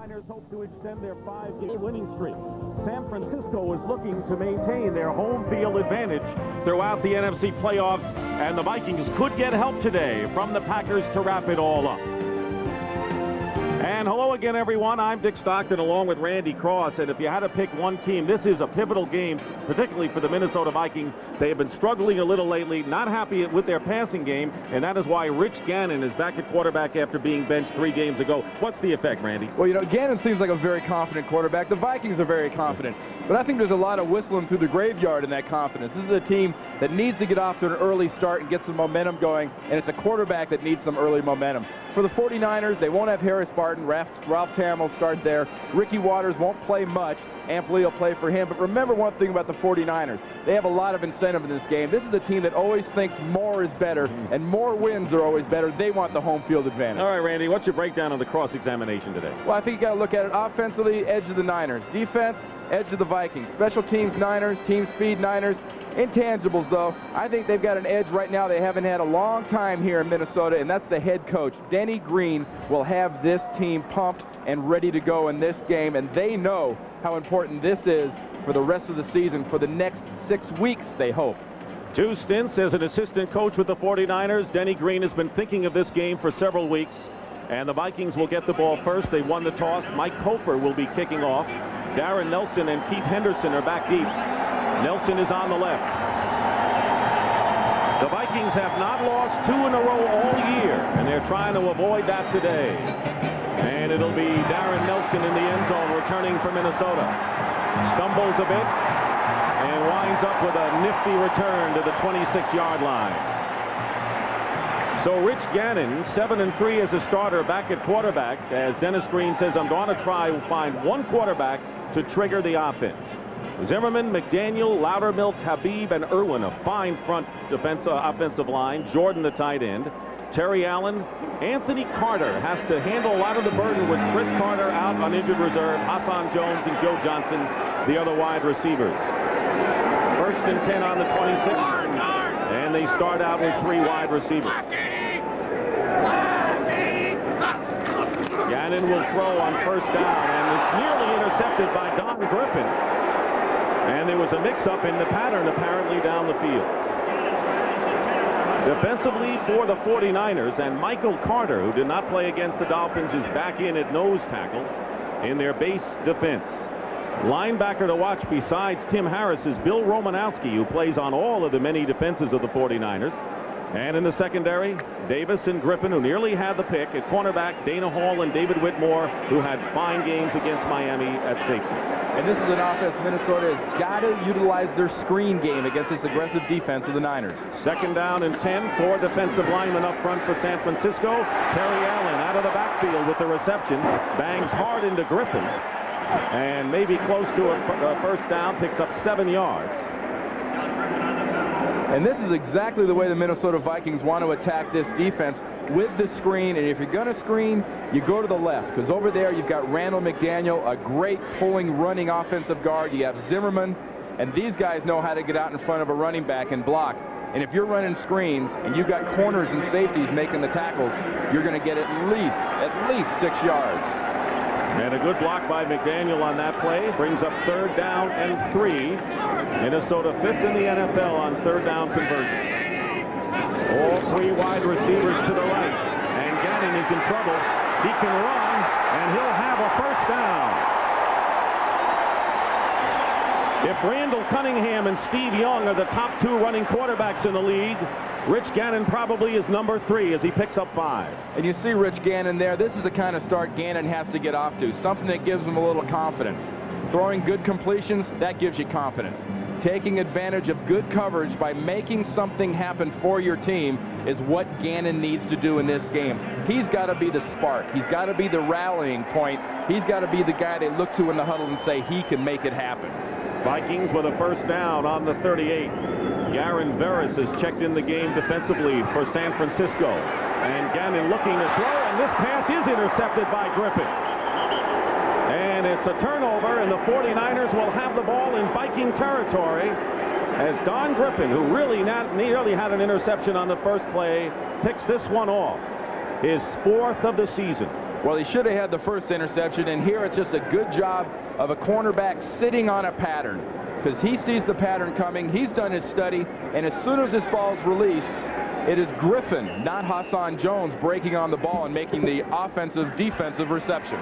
Niners hope to extend their five-game winning streak. San Francisco is looking to maintain their home field advantage throughout the NFC playoffs, and the Vikings could get help today from the Packers to wrap it all up. And hello again, everyone. I'm Dick Stockton along with Randy Cross. And if you had to pick one team, this is a pivotal game, particularly for the Minnesota Vikings. They have been struggling a little lately, not happy with their passing game, and that is why Rich Gannon is back at quarterback after being benched three games ago. What's the effect, Randy? Well, you know, Gannon seems like a very confident quarterback. The Vikings are very confident. But I think there's a lot of whistling through the graveyard in that confidence. This is a team that needs to get off to an early start and get some momentum going, and it's a quarterback that needs some early momentum. For the 49ers, they won't have Harris Barton. Ralph, Ralph Tamm will start there. Ricky Watters won't play much. Amp Lee will play for him. But remember one thing about the 49ers. They have a lot of incentive in this game. This is a team that always thinks more is better, mm-hmm. and more wins are always better. They want the home field advantage. All right, Randy, what's your breakdown on the cross-examination today? Well, I think you got to look at it offensively, edge of the Niners. Defense, edge of the Vikings. Special teams, Niners. Team speed, Niners. Intangibles, though, I think they've got an edge right now they haven't had a long time here in Minnesota, and that's the head coach. Denny Green will have this team pumped and ready to go in this game, and they know how important this is for the rest of the season, for the next six weeks, they hope. Two stints as an assistant coach with the 49ers. Denny Green has been thinking of this game for several weeks, and the Vikings will get the ball first. They won the toss. Mike Cofer will be kicking off. Darrin Nelson and Keith Henderson are back deep. Nelson is on the left. The Vikings have not lost two in a row all year, and they're trying to avoid that today. And it'll be Darrin Nelson in the end zone returning for Minnesota. Stumbles a bit and winds up with a nifty return to the 26-yard line. So Rich Gannon, 7 and 3 as a starter back at quarterback, as Dennis Green says, I'm going to try to find one quarterback to trigger the offense. Zimmerman, McDaniel, Lowdermilk, Habib, and Irwin, a fine front defensive offensive line. Jordan, the tight end. Terry Allen, Anthony Carter has to handle a lot of the burden with Cris Carter out on injured reserve, Hassan Jones and Joe Johnson, the other wide receivers. First and 10 on the 26, and they start out with three wide receivers. Gannon will throw on first down, and it's nearly intercepted by Don Griffin. And there was a mix-up in the pattern apparently down the field. Defensively for the 49ers, and Michael Carter, who did not play against the Dolphins, is back in at nose tackle in their base defense. Linebacker to watch besides Tim Harris is Bill Romanowski, who plays on all of the many defenses of the 49ers. And in the secondary, Davis and Griffin, who nearly had the pick. At cornerback, Dana Hall and David Whitmore, who had fine games against Miami at safety. And this is an offense Minnesota has got to utilize their screen game against this aggressive defense of the Niners. Second down and 10. Four defensive linemen up front for San Francisco. Terry Allen out of the backfield with the reception. Bangs hard into Griffin. And maybe close to a, a first down. Picks up seven yards. And this is exactly the way the Minnesota Vikings want to attack this defense with the screen. And if you're going to screen, you go to the left because over there you've got Randall McDaniel, a great pulling, running offensive guard. You have Zimmerman, and these guys know how to get out in front of a running back and block. And if you're running screens and you've got corners and safeties making the tackles, you're going to get at least, at least six yards. And a good block by McDaniel on that play brings up third down and three. Minnesota fifth in the NFL on third down conversion. All three wide receivers to the right. And Gannon is in trouble. He can run, and he'll have a first down. If Randall Cunningham and Steve Young are the top two running quarterbacks in the league, Rich Gannon probably is number three as he picks up five. And you see Rich Gannon there. This is the kind of start Gannon has to get off to, something that gives him a little confidence. Throwing good completions, that gives you confidence taking advantage of good coverage by making something happen for your team is what Gannon needs to do in this game. He's got to be the spark. He's got to be the rallying point. He's got to be the guy they look to in the huddle and say he can make it happen. Vikings with a first down on the 38. Garin Veris has checked in the game defensively for San Francisco. And Gannon looking to throw, and this pass is intercepted by Griffin. And it's a turnover, and the 49ers will have the ball in Viking territory as Don Griffin, who really not nearly had an interception on the first play, picks this one off. His fourth of the season. Well, he should have had the first interception, and here it's just a good job of a cornerback sitting on a pattern because he sees the pattern coming. He's done his study, and as soon as this ball is released, it is Griffin, not Hassan Jones, breaking on the ball and making the offensive defensive reception.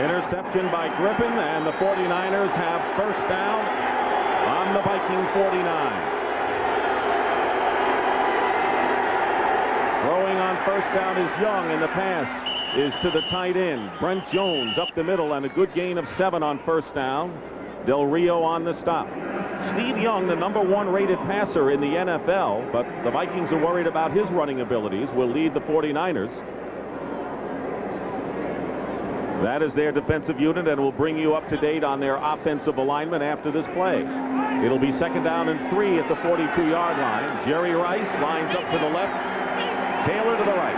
Interception by Griffin, and the 49ers have first down on the Viking 49. Throwing on first down is Young, and the pass is to the tight end. Brent Jones up the middle, and a good gain of seven on first down. Del Rio on the stop. Steve Young, the number one rated passer in the NFL, but the Vikings are worried about his running abilities, will lead the 49ers. That is their defensive unit and will bring you up to date on their offensive alignment after this play. It'll be second down and three at the 42-yard line. Jerry Rice lines up to the left. Taylor to the right.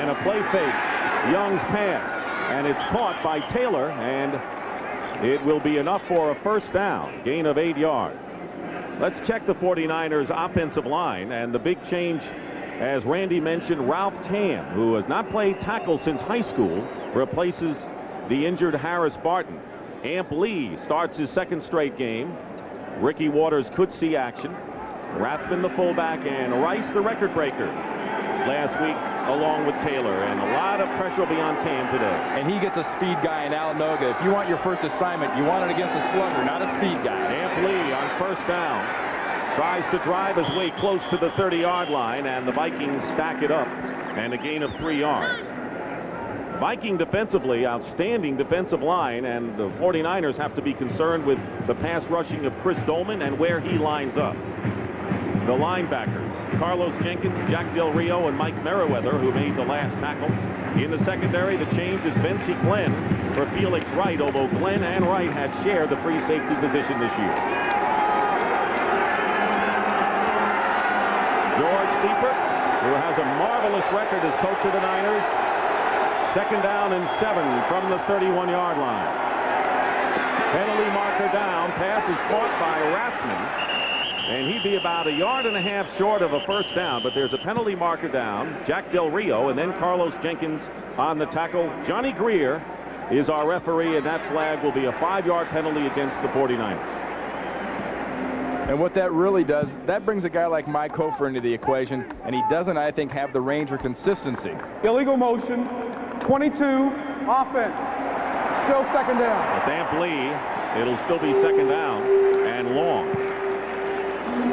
And a play fake. Young's pass. And it's caught by Taylor. And it will be enough for a first down. Gain of eight yards. Let's check the 49ers offensive line and the big change as Randy mentioned Ralph Tamm who has not played tackle since high school replaces the injured Harris Barton. Amp Lee starts his second straight game. Ricky Watters could see action. Rathman the fullback and Rice the record breaker last week along with Taylor and a lot of pressure will be on Tamm today. And he gets a speed guy in Al Noga. If you want your first assignment you want it against a slugger not a speed guy. Amp Lee on first down tries to drive his way close to the 30-yard line and the Vikings stack it up and a gain of three yards. Viking defensively outstanding defensive line and the 49ers have to be concerned with the pass rushing of Chris Doleman and where he lines up. The linebackers Carlos Jenkins, Jack Del Rio, and Mike Merriweather, who made the last tackle. In the secondary, the change is Vencie Glenn for Felix Wright, although Glenn and Wright had shared the free safety position this year. George Seifert, who has a marvelous record as coach of the Niners. Second down and seven from the 31-yard line. Penalty marker down. Pass is caught by Rathman. And he'd be about a yard and a half short of a first down, but there's a penalty marker down. Jack Del Rio and then Carlos Jenkins on the tackle. Johnny Grier is our referee, and that flag will be a five-yard penalty against the 49ers. And what that really does, that brings a guy like Mike Cofer into the equation, and he doesn't, I think, have the range or consistency. Illegal motion, 22, offense. Still second down. It's Amp Lee. It'll still be second down and long.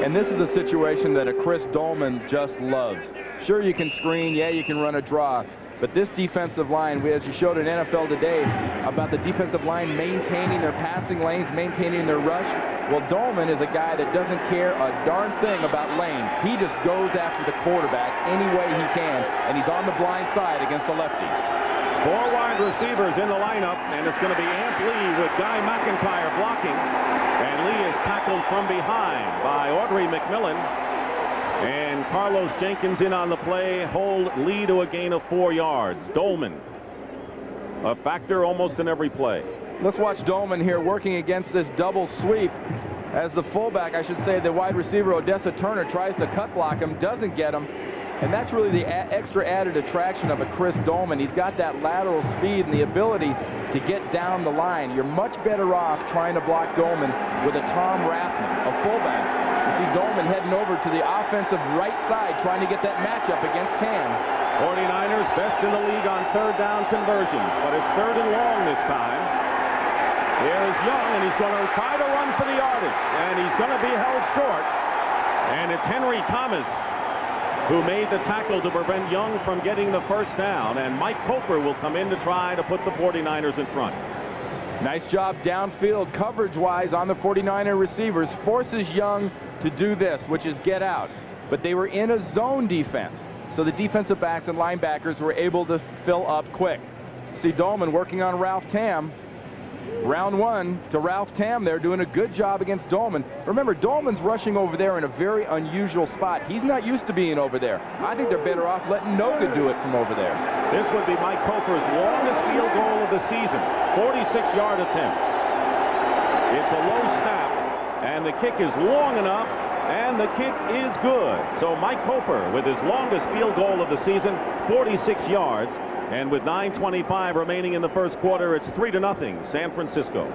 And this is a situation that a Chris Doleman just loves. Sure, you can screen. Yeah, you can run a draw. But this defensive line, as you showed in NFL today, about the defensive line maintaining their passing lanes, maintaining their rush. Well, Doleman is a guy that doesn't care a darn thing about lanes. He just goes after the quarterback any way he can, and he's on the blind side against a lefty. Four wide receivers in the lineup, and it's going to be Amp Lee with Guy McIntyre blocking. And Lee is tackled from behind by Audray McMillian. And Carlos Jenkins in on the play. Hold Lee to a gain of four yards. Doleman, a factor almost in every play. Let's watch Doleman here working against this double sweep. As the fullback, I should say, the wide receiver, Odessa Turner, tries to cut block him, doesn't get him. And that's really the extra added attraction of a Chris Doleman. He's got that lateral speed and the ability to get down the line. You're much better off trying to block Doleman with a Tom Rathman, a fullback. You see Doleman heading over to the offensive right side trying to get that matchup against Tamm. 49ers best in the league on third down conversions, but it's third and long this time. Here is Young, and he's going to try to run for the yardage, and he's going to be held short. And it's Henry Thomas who made the tackle to prevent Young from getting the first down. And Mike Cofer will come in to try to put the 49ers in front. Nice job downfield coverage-wise on the 49er receivers. Forces Young to do this, which is get out. But they were in a zone defense. So the defensive backs and linebackers were able to fill up quick. See Doleman working on Ralph Tamm. Round one to Ralph Tamm there doing a good job against Doleman. Remember, Doleman's rushing over there in a very unusual spot. He's not used to being over there. I think they're better off letting Noga do it from over there. This would be Mike Cofer's longest field goal of the season. 46-yard attempt. It's a low snap, and the kick is long enough, and the kick is good. So Mike Cofer with his longest field goal of the season, 46 yards. And with 9.25 remaining in the first quarter, it's 3 to nothing, San Francisco.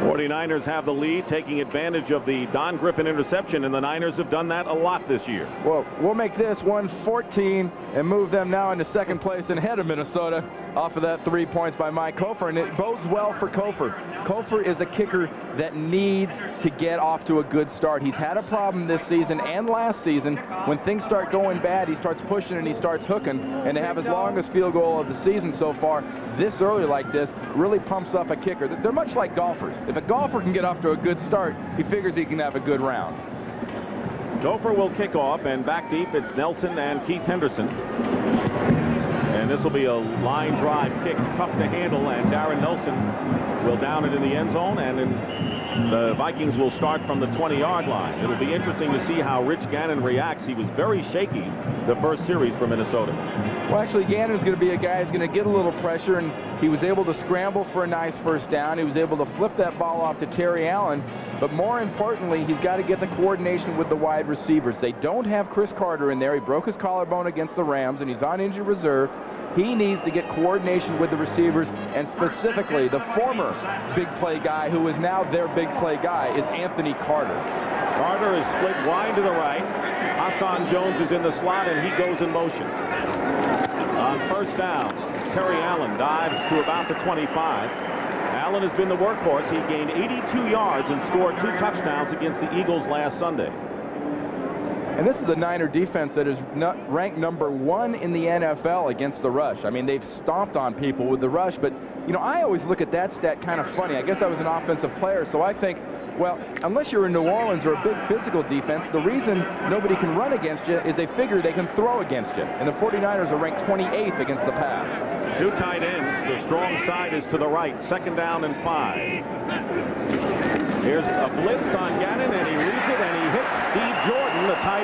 49ers have the lead, taking advantage of the Don Griffin interception, and the Niners have done that a lot this year. Well, we'll make this 114 and move them now into second place and ahead of Minnesota off of that three points by Mike Cofer, and it bodes well for Cofer. Cofer is a kicker that needs to get off to a good start. He's had a problem this season and last season. When things start going bad, he starts pushing and he starts hooking, and to have his longest field goal of the season so far this early like this really pumps up a kicker. They're much like golfers. If a golfer can get off to a good start, he figures he can have a good round. Cofer will kick off, and back deep, it's Nelson and Keith Henderson. And this will be a line drive kick, tough to handle, and Darrin Nelson will down it in the end zone, and in the Vikings will start from the 20-yard line. It'll be interesting to see how Rich Gannon reacts. He was very shaky the first series for Minnesota. Well, actually, Gannon's going to be a guy who's going to get a little pressure, and he was able to scramble for a nice first down. He was able to flip that ball off to Terry Allen, but more importantly, he's got to get the coordination with the wide receivers. They don't have Cris Carter in there. He broke his collarbone against the Rams, and he's on injured reserve. He needs to get coordination with the receivers, and specifically the former big play guy who is now their big play guy is Anthony Carter. Carter is split wide to the right. Hassan Jones is in the slot, and he goes in motion. On first down, Terry Allen dives to about the 25. Allen has been the workhorse. He gained 82 yards and scored two touchdowns against the Eagles last Sunday. And this is the Niner defense that is ranked number one in the NFL against the rush. I mean, they've stomped on people with the rush, but, you know, I always look at that stat kind of funny. I guess I was an offensive player, so I think, well, unless you're in New Orleans or a big physical defense, the reason nobody can run against you is they figure they can throw against you. And the 49ers are ranked 28th against the pass. Two tight ends. The strong side is to the right. Second down and five. Here's a blitz on Gannon, and he reads it, and he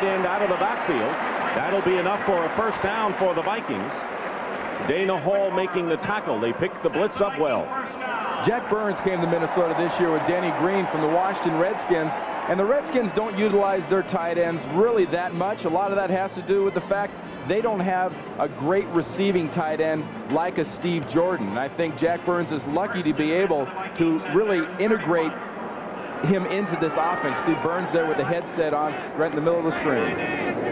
End, out of the backfield. That'll be enough for a first down for the Vikings. Dana Hall making the tackle. They picked the blitz up well. Jack Burns came to Minnesota this year with Danny Green from the Washington Redskins. And the Redskins don't utilize their tight ends really that much. A lot of that has to do with the fact they don't have a great receiving tight end like a Steve Jordan. I think Jack Burns is lucky to be able to really integrate him into this offense. See Burns there with the headset on right in the middle of the screen.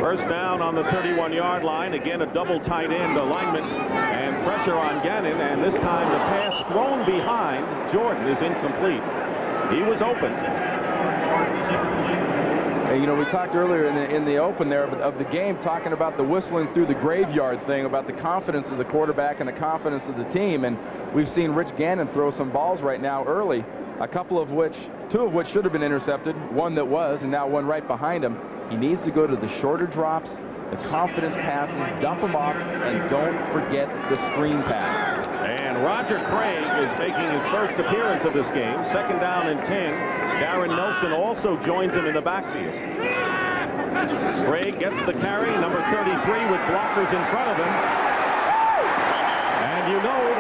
First down on the 31-yard line. Again, a double tight end alignment and pressure on Gannon. And this time the pass thrown behind Jordan is incomplete. He was open. And, you know, we talked earlier in the, in the open there of, of the game talking about the whistling through the graveyard thing, about the confidence of the quarterback and the confidence of the team. And we've seen Rich Gannon throw some balls right now early a couple of which, two of which should have been intercepted, one that was, and now one right behind him. He needs to go to the shorter drops, the confidence passes, dump them off, and don't forget the screen pass. And Roger Craig is making his first appearance of this game. Second down and 10. Darrin Nelson also joins him in the backfield. Craig gets the carry, number 33 with blockers in front of him. And you know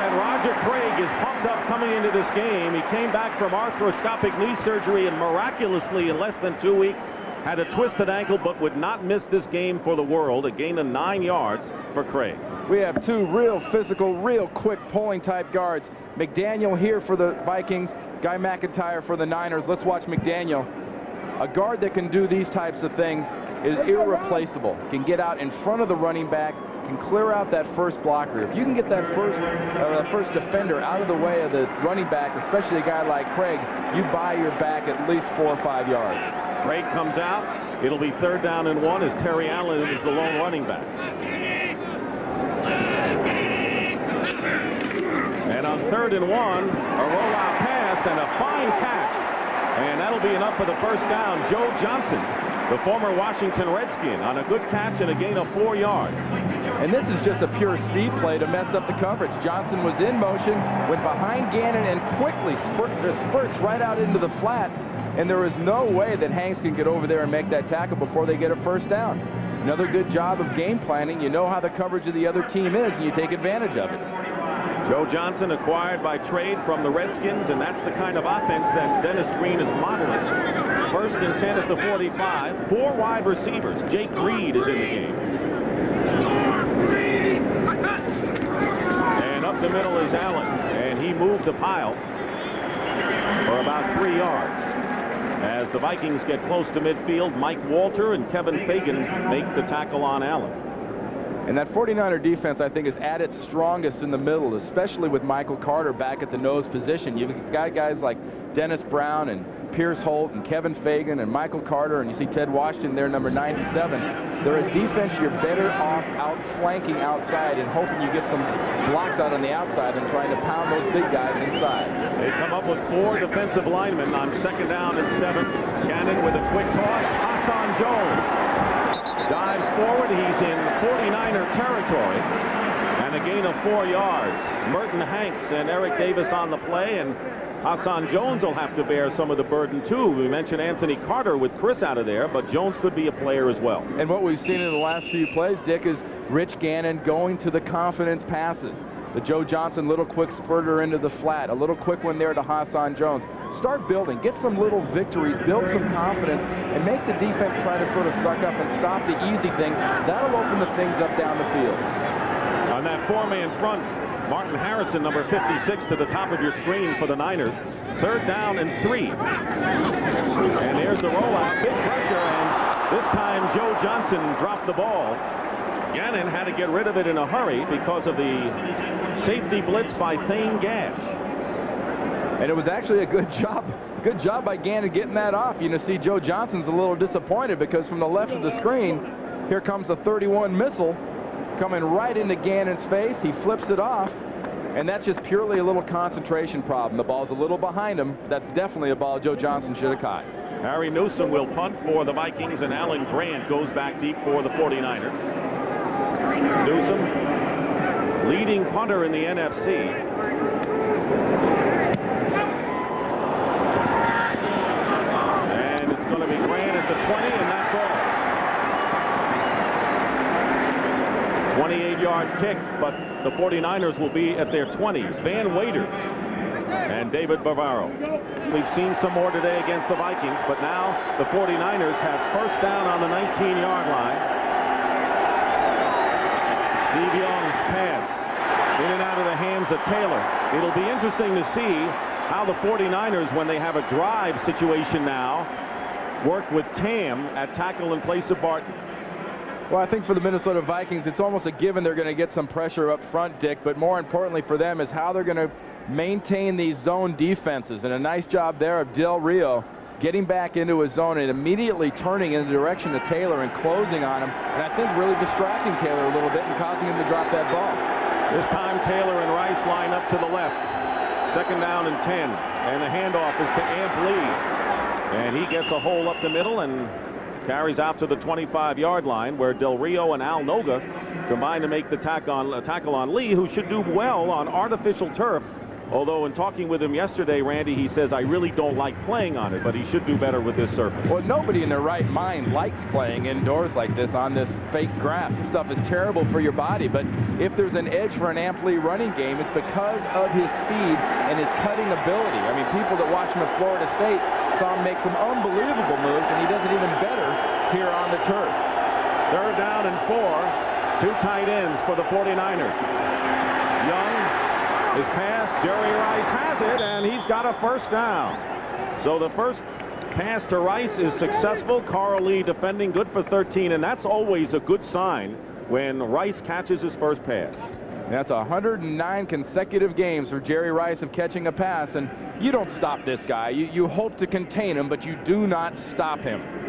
Roger Craig is pumped up coming into this game. He came back from arthroscopic knee surgery and miraculously in less than two weeks had a twisted ankle but would not miss this game for the world. A gain of nine yards for Craig. We have two real physical, real quick pulling type guards. McDaniel here for the Vikings, Guy McIntyre for the Niners. Let's watch McDaniel. A guard that can do these types of things is irreplaceable. Can get out in front of the running back, can clear out that first blocker. If you can get that first uh, first defender out of the way of the running back, especially a guy like Craig, you buy your back at least four or five yards. Craig comes out. It'll be third down and one as Terry Allen is the lone running back. And on third and one, a rollout pass and a fine catch. And that'll be enough for the first down. Joe Johnson, the former Washington Redskin, on a good catch and a gain of four yards. And this is just a pure speed play to mess up the coverage. Johnson was in motion, went behind Gannon, and quickly uh, spurts right out into the flat. And there is no way that Hanks can get over there and make that tackle before they get a first down. Another good job of game planning. You know how the coverage of the other team is, and you take advantage of it. Joe Johnson acquired by trade from the Redskins, and that's the kind of offense that Dennis Green is modeling. First and 10 at the 45. Four wide receivers. Jake Reed is in the game. And up the middle is Allen, and he moved the pile for about three yards. As the Vikings get close to midfield, Mike Walter and Kevin Fagan make the tackle on Allen. And that 49er defense, I think, is at its strongest in the middle, especially with Michael Carter back at the nose position. You've got guys like Dennis Brown and Pierce Holt and Kevin Fagan and Michael Carter, and you see Ted Washington there, number 97. They're a defense you're better off outflanking outside and hoping you get some blocks out on the outside than trying to pound those big guys inside. They come up with four defensive linemen on second down and seven. Gannon with a quick toss. Hassan Jones dives forward. He's in 49er territory. And a gain of four yards. Merton Hanks and Eric Davis on the play. And Hassan Jones will have to bear some of the burden, too. We mentioned Anthony Carter with Cris out of there, but Jones could be a player as well. And what we've seen in the last few plays, Dick, is Rich Gannon going to the confidence passes. The Joe Johnson little quick spurter into the flat, a little quick one there to Hassan Jones start building. Get some little victories, build some confidence, and make the defense try to sort of suck up and stop the easy things. That'll open the things up down the field. On that four-man front, Martin Harrison, number 56, to the top of your screen for the Niners. Third down and three. And there's the rollout. Big pressure, and this time Joe Johnson dropped the ball. Gannon had to get rid of it in a hurry because of the safety blitz by Thane Gash. And it was actually a good job. Good job by Gannon getting that off. You know, see Joe Johnson's a little disappointed because from the left of the screen, here comes a 31 missile coming right into Gannon's face. He flips it off, and that's just purely a little concentration problem. The ball's a little behind him. That's definitely a ball Joe Johnson should have caught. Harry Newsome will punt for the Vikings, and Alan Grant goes back deep for the 49ers. Newsome, leading punter in the NFC. at the 20, and that's all. 28-yard kick, but the 49ers will be at their 20s. Van Waiters and David Bavaro. We've seen some more today against the Vikings, but now the 49ers have first down on the 19-yard line. Steve Young's pass in and out of the hands of Taylor. It'll be interesting to see how the 49ers, when they have a drive situation now, work with Tamm at tackle in place of Barton. Well, I think for the Minnesota Vikings, it's almost a given they're going to get some pressure up front, Dick, but more importantly for them is how they're going to maintain these zone defenses. And a nice job there of Del Rio getting back into his zone and immediately turning in the direction of Taylor and closing on him. And I think really distracting Taylor a little bit and causing him to drop that ball. This time Taylor and Rice line up to the left. Second down and 10. And the handoff is to Amp Lee. And he gets a hole up the middle and carries out to the 25-yard line where Del Rio and Al Noga combine to make the tack on, uh, tackle on Lee, who should do well on artificial turf Although in talking with him yesterday, Randy, he says, I really don't like playing on it, but he should do better with this surface. Well, nobody in their right mind likes playing indoors like this on this fake grass. This stuff is terrible for your body, but if there's an edge for an Amp Lee running game, it's because of his speed and his cutting ability. I mean, people that watch him at Florida State saw him make some unbelievable moves, and he does it even better the turf. Third down and four. Two tight ends for the 49ers. Young his passed. Jerry Rice has it, and he's got a first down. So the first pass to Rice is successful. Carl Lee defending good for 13, and that's always a good sign when Rice catches his first pass. That's 109 consecutive games for Jerry Rice of catching a pass, and you don't stop this guy. You, you hope to contain him, but you do not stop him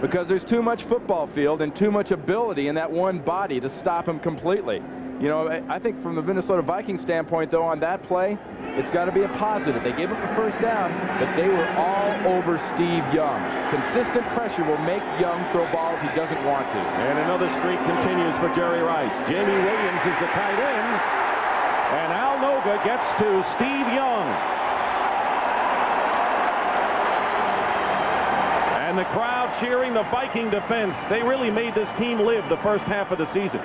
because there's too much football field and too much ability in that one body to stop him completely. You know, I think from the Minnesota Vikings standpoint, though, on that play, it's got to be a positive. They gave up the first down, but they were all over Steve Young. Consistent pressure will make Young throw balls he doesn't want to. And another streak continues for Jerry Rice. Jamie Williams is the tight end, and Al Noga gets to Steve Young. And the crowd cheering the Viking defense. They really made this team live the first half of the season.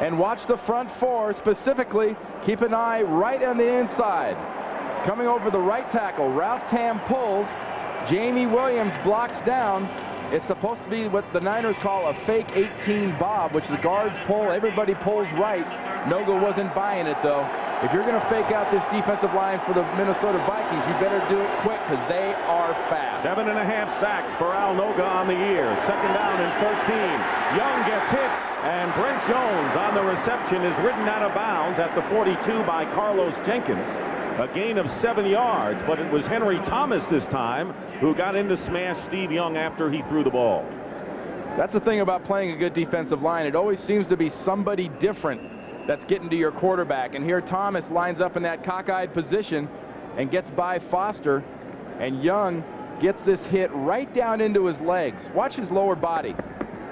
And watch the front four. Specifically, keep an eye right on the inside. Coming over the right tackle, Ralph Tamm pulls. Jamie Williams blocks down. It's supposed to be what the Niners call a fake 18 bob, which the guards pull. Everybody pulls right. Noga wasn't buying it, though. If you're going to fake out this defensive line for the Minnesota Vikings, you better do it quick because they are fast. Seven and a half sacks for Al Noga on the year. Second down and 13. Young gets hit, and Brent Jones on the reception is ridden out of bounds at the 42 by Carlos Jenkins. A gain of seven yards, but it was Henry Thomas this time who got in to smash Steve Young after he threw the ball. That's the thing about playing a good defensive line. It always seems to be somebody different that's getting to your quarterback. And here Thomas lines up in that cockeyed position and gets by Foster. And Young gets this hit right down into his legs. Watch his lower body.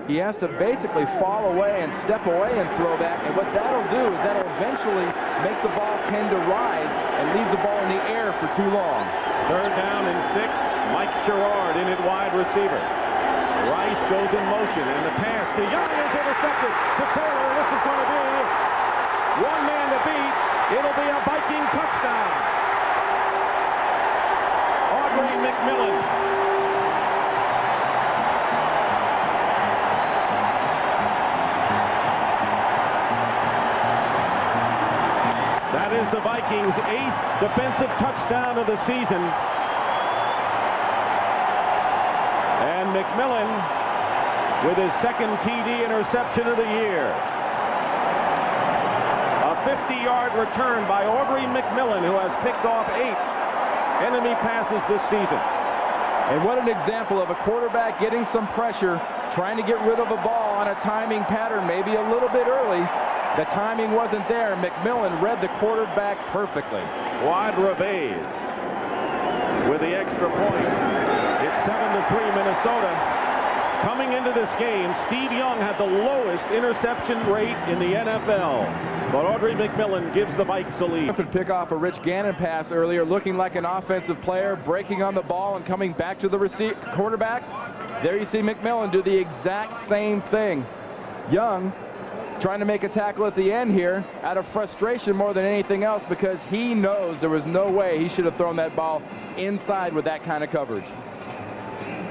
He has to basically fall away and step away and throw that. And what that'll do is that'll eventually make the ball tend to rise and leave the ball in the air for too long. Third down and six. Mike Sherrard in at wide receiver. Rice goes in motion, and the pass to Young is intercepted to Taylor. This is going to be one man to beat. It'll be a Viking touchdown. Audray McMillian. That is the Vikings' eighth defensive touchdown of the season. And McMillian with his second TD interception of the year. 50-yard return by Audray McMillian, who has picked off eight enemy passes this season. And what an example of a quarterback getting some pressure, trying to get rid of a ball on a timing pattern, maybe a little bit early. The timing wasn't there. McMillian read the quarterback perfectly. Fuad Reveiz with the extra point. It's seven to three, Minnesota. Coming into this game, Steve Young had the lowest interception rate in the NFL. But Audray McMillian gives the Vikes the lead. Could pick off a Rich Gannon pass earlier, looking like an offensive player, breaking on the ball and coming back to the receiver quarterback. There you see McMillian do the exact same thing. Young trying to make a tackle at the end here out of frustration more than anything else because he knows there was no way he should have thrown that ball inside with that kind of coverage.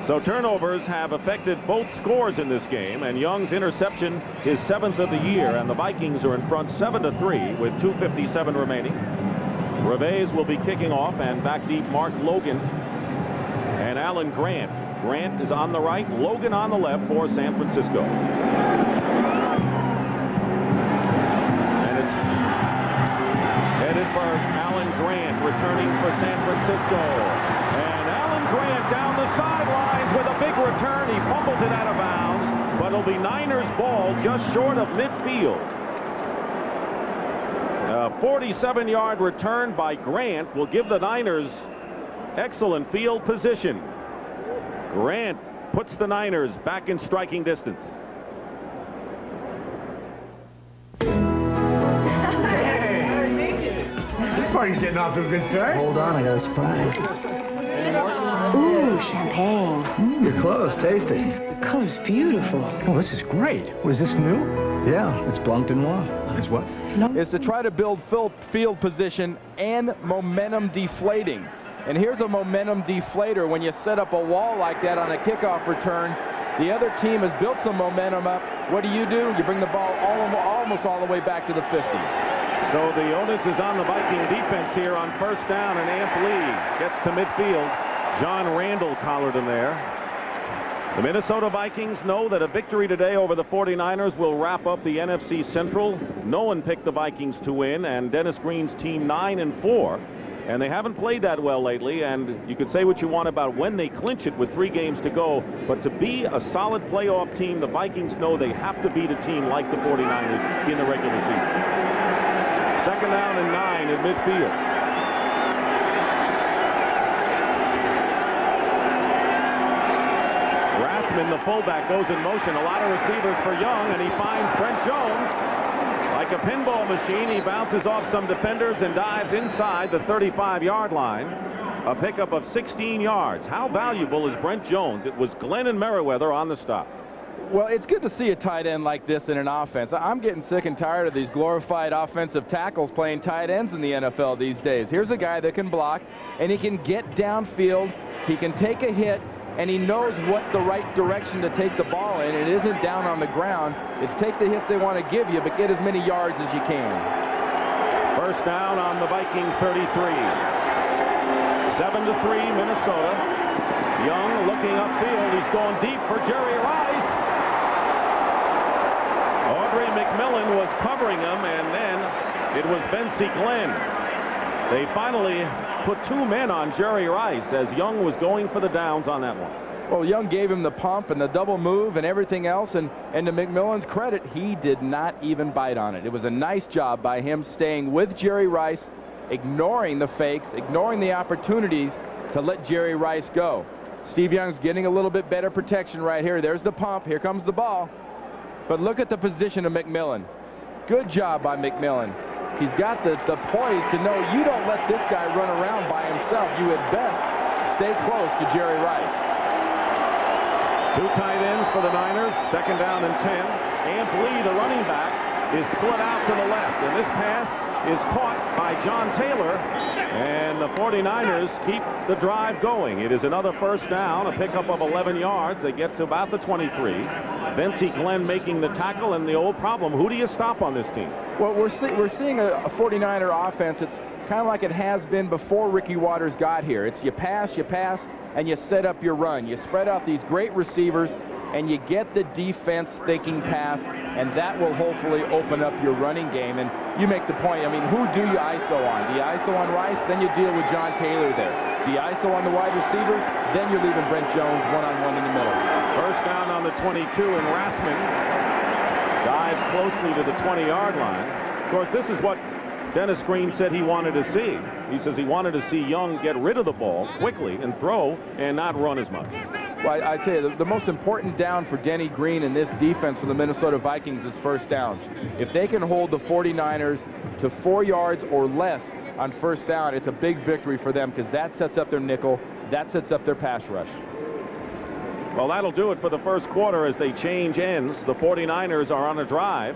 So turnovers have affected both scores in this game, and Young's interception is seventh of the year, and the Vikings are in front 7 to 3 with 2.57 remaining. Reveiz will be kicking off, and back deep, Mark Logan and Alan Grant. Grant is on the right, Logan on the left for San Francisco. And it's headed for Alan Grant, returning for San Francisco. And Grant down the sidelines with a big return. He fumbles it out of bounds, but it'll be Niners ball just short of midfield. A 47-yard return by Grant will give the Niners excellent field position. Grant puts the Niners back in striking distance. This party's getting off to a good start. Hold on, I got a surprise. Ooh, champagne. Mm, your clothes, tasty. The color's beautiful. Oh, this is great. Was this new? Yeah, it's Blanc de Noir. It's what? Is to try to build field position and momentum deflating. And here's a momentum deflator when you set up a wall like that on a kickoff return. The other team has built some momentum up. What do you do? You bring the ball all, almost all the way back to the 50. So the onus is on the Viking defense here on first down, and Amp Lee gets to midfield. John Randle collared him there. The Minnesota Vikings know that a victory today over the 49ers will wrap up the NFC Central. No one picked the Vikings to win, and Dennis Green's team 9 and 4. And they haven't played that well lately, and you could say what you want about when they clinch it with three games to go, but to be a solid playoff team, the Vikings know they have to beat a team like the 49ers in the regular season. Second down and nine in midfield. Rathman, the fullback, goes in motion. A lot of receivers for Young, and he finds Brent Jones. Like a pinball machine, he bounces off some defenders and dives inside the 35-yard line. A pickup of 16 yards. How valuable is Brent Jones? It was Glenn and Merriweather on the stop. Well, it's good to see a tight end like this in an offense. I'm getting sick and tired of these glorified offensive tackles playing tight ends in the NFL these days. Here's a guy that can block, and he can get downfield. He can take a hit, and he knows what the right direction to take the ball in. It isn't down on the ground. It's take the hits they want to give you, but get as many yards as you can. First down on the Viking 33. 7 to 3 Minnesota. Young looking upfield. He's going deep for Jerry Rice. Audray McMillian was covering him, and then it was Vencie Glenn. They finally put two men on Jerry Rice as Young was going for the downs on that one. Well, Young gave him the pump and the double move and everything else, and, and to McMillian's credit, he did not even bite on it. It was a nice job by him staying with Jerry Rice, ignoring the fakes, ignoring the opportunities to let Jerry Rice go. Steve Young's getting a little bit better protection right here. There's the pump. Here comes the ball. But look at the position of McMillian. Good job by McMillian. He's got the, the poise to know you don't let this guy run around by himself. You at best stay close to Jerry Rice. Two tight ends for the Niners. Second down and 10. Amp Lee, the running back, is split out to the left. And this pass is caught by John Taylor. And the 49ers keep the drive going. It is another first down, a pickup of 11 yards. They get to about the 23. Vencie Glenn making the tackle, and the old problem, who do you stop on this team? Well, we're, see we're seeing a, a 49er offense. It's kind of like it has been before Ricky Watters got here. It's you pass, you pass, and you set up your run. You spread out these great receivers, and you get the defense thinking pass, and that will hopefully open up your running game. And you make the point, I mean, who do you ISO on? Do you ISO on Rice? Then you deal with John Taylor there. Do you ISO on the wide receivers? Then you're leaving Brent Jones one-on-one -on -one in the middle. First down on the 22, and Rathman dives closely to the 20-yard line. Of course, this is what Dennis Green said he wanted to see. He says he wanted to see Young get rid of the ball quickly and throw and not run as much. Well, I, I tell you, the, the, most important down for Denny Green in this defense for the Minnesota Vikings is first down. If they can hold the 49ers to four yards or less on first down, it's a big victory for them because that sets up their nickel, that sets up their pass rush. Well, that'll do it for the first quarter as they change ends. The 49ers are on a drive.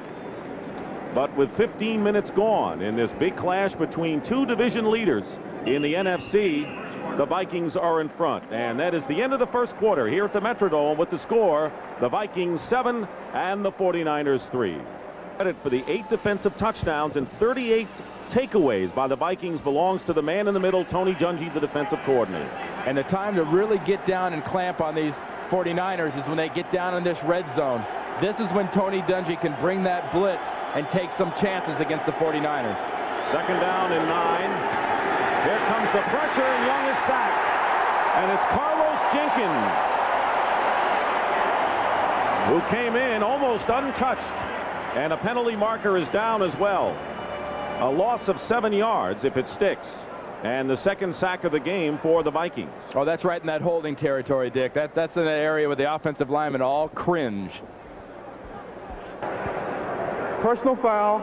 But with 15 minutes gone in this big clash between two division leaders in the NFC, the Vikings are in front. And that is the end of the first quarter here at the Metrodome with the score, the Vikings 7 and the 49ers 3. Credit for the eight defensive touchdowns and 38 takeaways by the Vikings belongs to the man in the middle, Tony Dungy, the defensive coordinator. And the time to really get down and clamp on these 49ers is when they get down in this red zone. This is when Tony Dungy can bring that blitz and take some chances against the 49ers. Second down and nine. Here comes the pressure, and Young is sacked. And it's Carlos Jenkins who came in almost untouched. And a penalty marker is down as well. A loss of seven yards if it sticks. And the second sack of the game for the Vikings. Oh, that's right in that holding territory, Dick. That, that's in an area where the offensive linemen all cringe. Personal foul,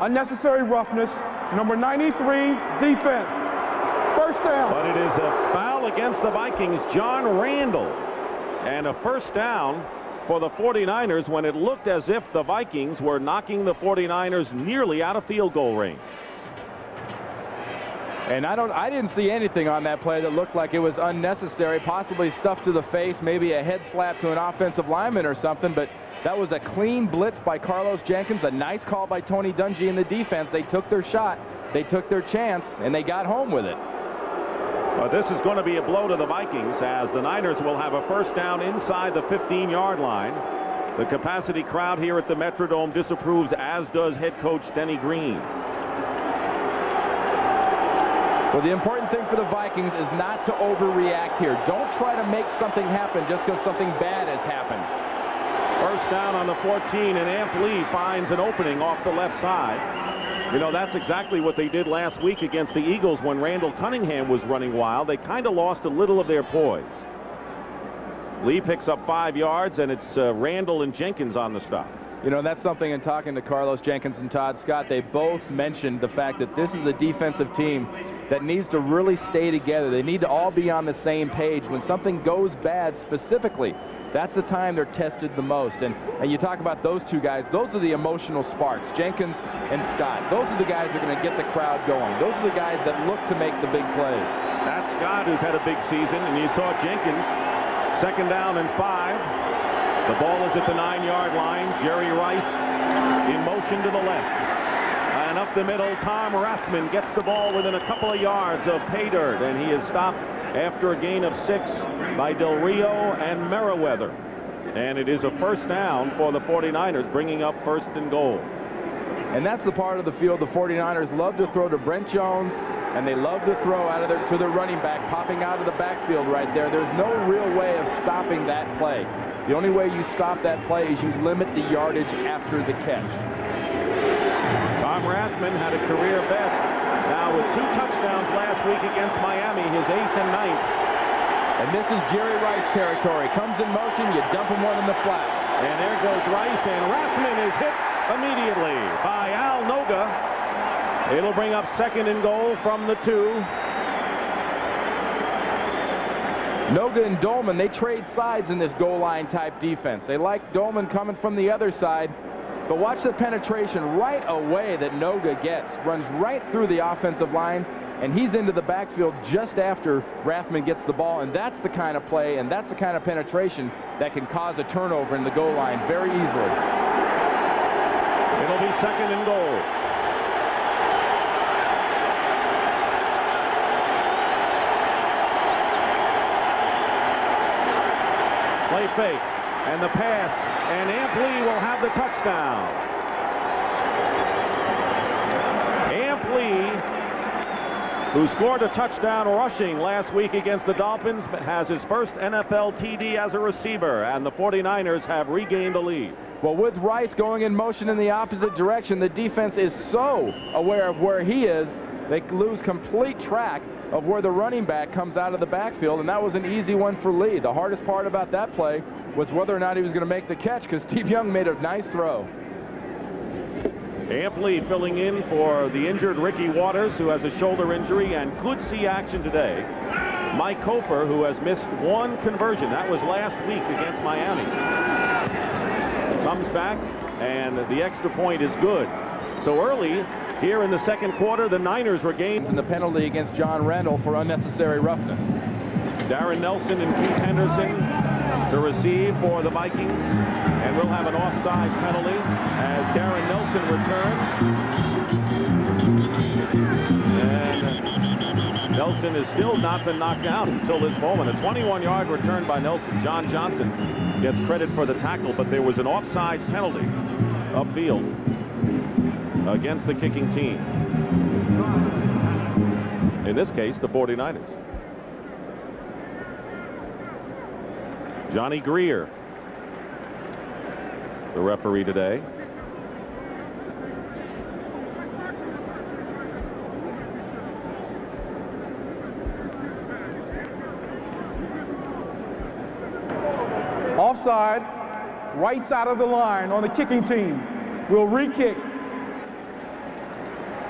unnecessary roughness, number 93, defense. First down. But it is a foul against the Vikings, John Randle. And a first down for the 49ers when it looked as if the Vikings were knocking the 49ers nearly out of field goal range. And I don't I didn't see anything on that play that looked like it was unnecessary, possibly stuff to the face, maybe a head slap to an offensive lineman or something, but that was a clean blitz by Carlos Jenkins, a nice call by Tony Dungy in the defense. They took their shot, they took their chance, and they got home with it. Well, this is going to be a blow to the Vikings as the Niners will have a first down inside the 15-yard line. The capacity crowd here at the Metrodome disapproves, as does head coach Denny Green. Well, the important thing for the Vikings is not to overreact here. Don't try to make something happen just because something bad has happened. First down on the 14, and Amp Lee finds an opening off the left side. You know, that's exactly what they did last week against the Eagles when Randall Cunningham was running wild. They kind of lost a little of their poise. Lee picks up five yards, and it's uh, Randle and Jenkins on the stop. You know, that's something in talking to Carlos Jenkins and Todd Scott. They both mentioned the fact that this is a defensive team that needs to really stay together. They need to all be on the same page. When something goes bad specifically, that's the time they're tested the most. And, and you talk about those two guys, those are the emotional sparks, Jenkins and Scott. Those are the guys that are going to get the crowd going. Those are the guys that look to make the big plays. That's Scott, who's had a big season, and you saw Jenkins, second down and five. The ball is at the nine-yard line. Jerry Rice in motion to the left. And up the middle, Tom Rathman gets the ball within a couple of yards of pay dirt, and he is stopped after a gain of six by Del Rio and Merriweather. And it is a first down for the 49ers, bringing up first and goal. And that's the part of the field the 49ers love to throw to Brent Jones, and they love to throw out of their, to their running back, popping out of the backfield right there. There's no real way of stopping that play. The only way you stop that play is you limit the yardage after the catch. Tom Rathman had a career best now with two touchdowns last week against Miami, his eighth and ninth. And this is Jerry Rice territory. Comes in motion, you dump him one in the flat. And there goes Rice, and Rathman is hit immediately by Al Noga. It'll bring up second and goal from the two. Noga and Doleman, they trade sides in this goal line type defense. They like Doleman coming from the other side. But watch the penetration right away that Noga gets. Runs right through the offensive line, and he's into the backfield just after Rathman gets the ball. And that's the kind of play, and that's the kind of penetration that can cause a turnover in the goal line very easily. It'll be second and goal. Play fake, and the pass and Amp Lee will have the touchdown. Amp Lee, who scored a touchdown rushing last week against the Dolphins, has his first NFL TD as a receiver, and the 49ers have regained the lead. Well, with Rice going in motion in the opposite direction, the defense is so aware of where he is, they lose complete track of where the running back comes out of the backfield, and that was an easy one for Lee. The hardest part about that play was whether or not he was going to make the catch because Steve Young made a nice throw. Amp Lee filling in for the injured Ricky Watters, who has a shoulder injury and could see action today. Mike Cofer, who has missed one conversion. That was last week against Miami. Comes back, and the extra point is good. So early here in the second quarter, the Niners regain. in the penalty against John Randle for unnecessary roughness. Darrin Nelson and Keith Henderson to receive for the Vikings. And we'll have an offside penalty as Darrin Nelson returns. And Nelson has still not been knocked out until this moment. A 21-yard return by Nelson. John Johnson gets credit for the tackle, but there was an offside penalty upfield against the kicking team. In this case, the 49ers. Johnny Grier, the referee today. Offside, right side of the line on the kicking team. We'll re-kick.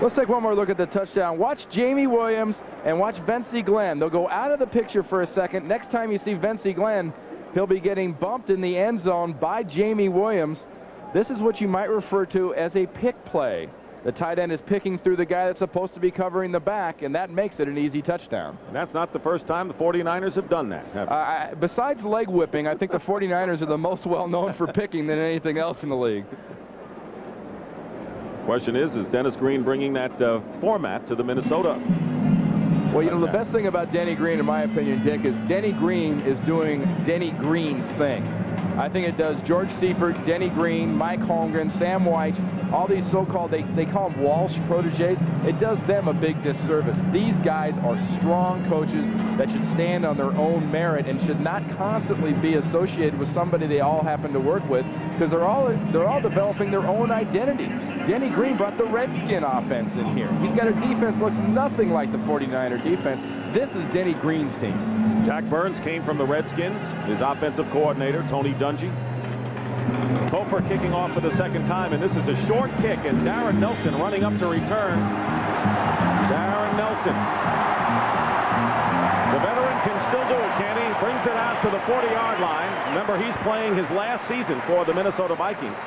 Let's take one more look at the touchdown. Watch Jamie Williams and watch Vencie Glenn. They'll go out of the picture for a second. Next time you see Vencie Glenn, He'll be getting bumped in the end zone by Jamie Williams. This is what you might refer to as a pick play. The tight end is picking through the guy that's supposed to be covering the back, and that makes it an easy touchdown. And that's not the first time the 49ers have done that. Have uh, besides leg whipping, I think the 49ers are the most well-known for picking than anything else in the league. Question is, is Dennis Green bringing that uh, format to the Minnesota well, you know, the best thing about Denny Green, in my opinion, Dick, is Denny Green is doing Denny Green's thing. I think it does George Seifert, Denny Green, Mike Holmgren, Sam Wyche, all these so-called, they, they call them Walsh proteges. It does them a big disservice. These guys are strong coaches that should stand on their own merit and should not constantly be associated with somebody they all happen to work with because they're all, they're all developing their own identity. Denny Green brought the Redskin offense in here. He's got a defense looks nothing like the 49er defense. This is Denny Green's team. Jack Burns came from the Redskins. His offensive coordinator, Tony Dungy. Cofer kicking off for the second time, and this is a short kick, and Darrin Nelson running up to return. Darrin Nelson. Can still do it, can he? Brings it out to the 40-yard line. Remember, he's playing his last season for the Minnesota Vikings.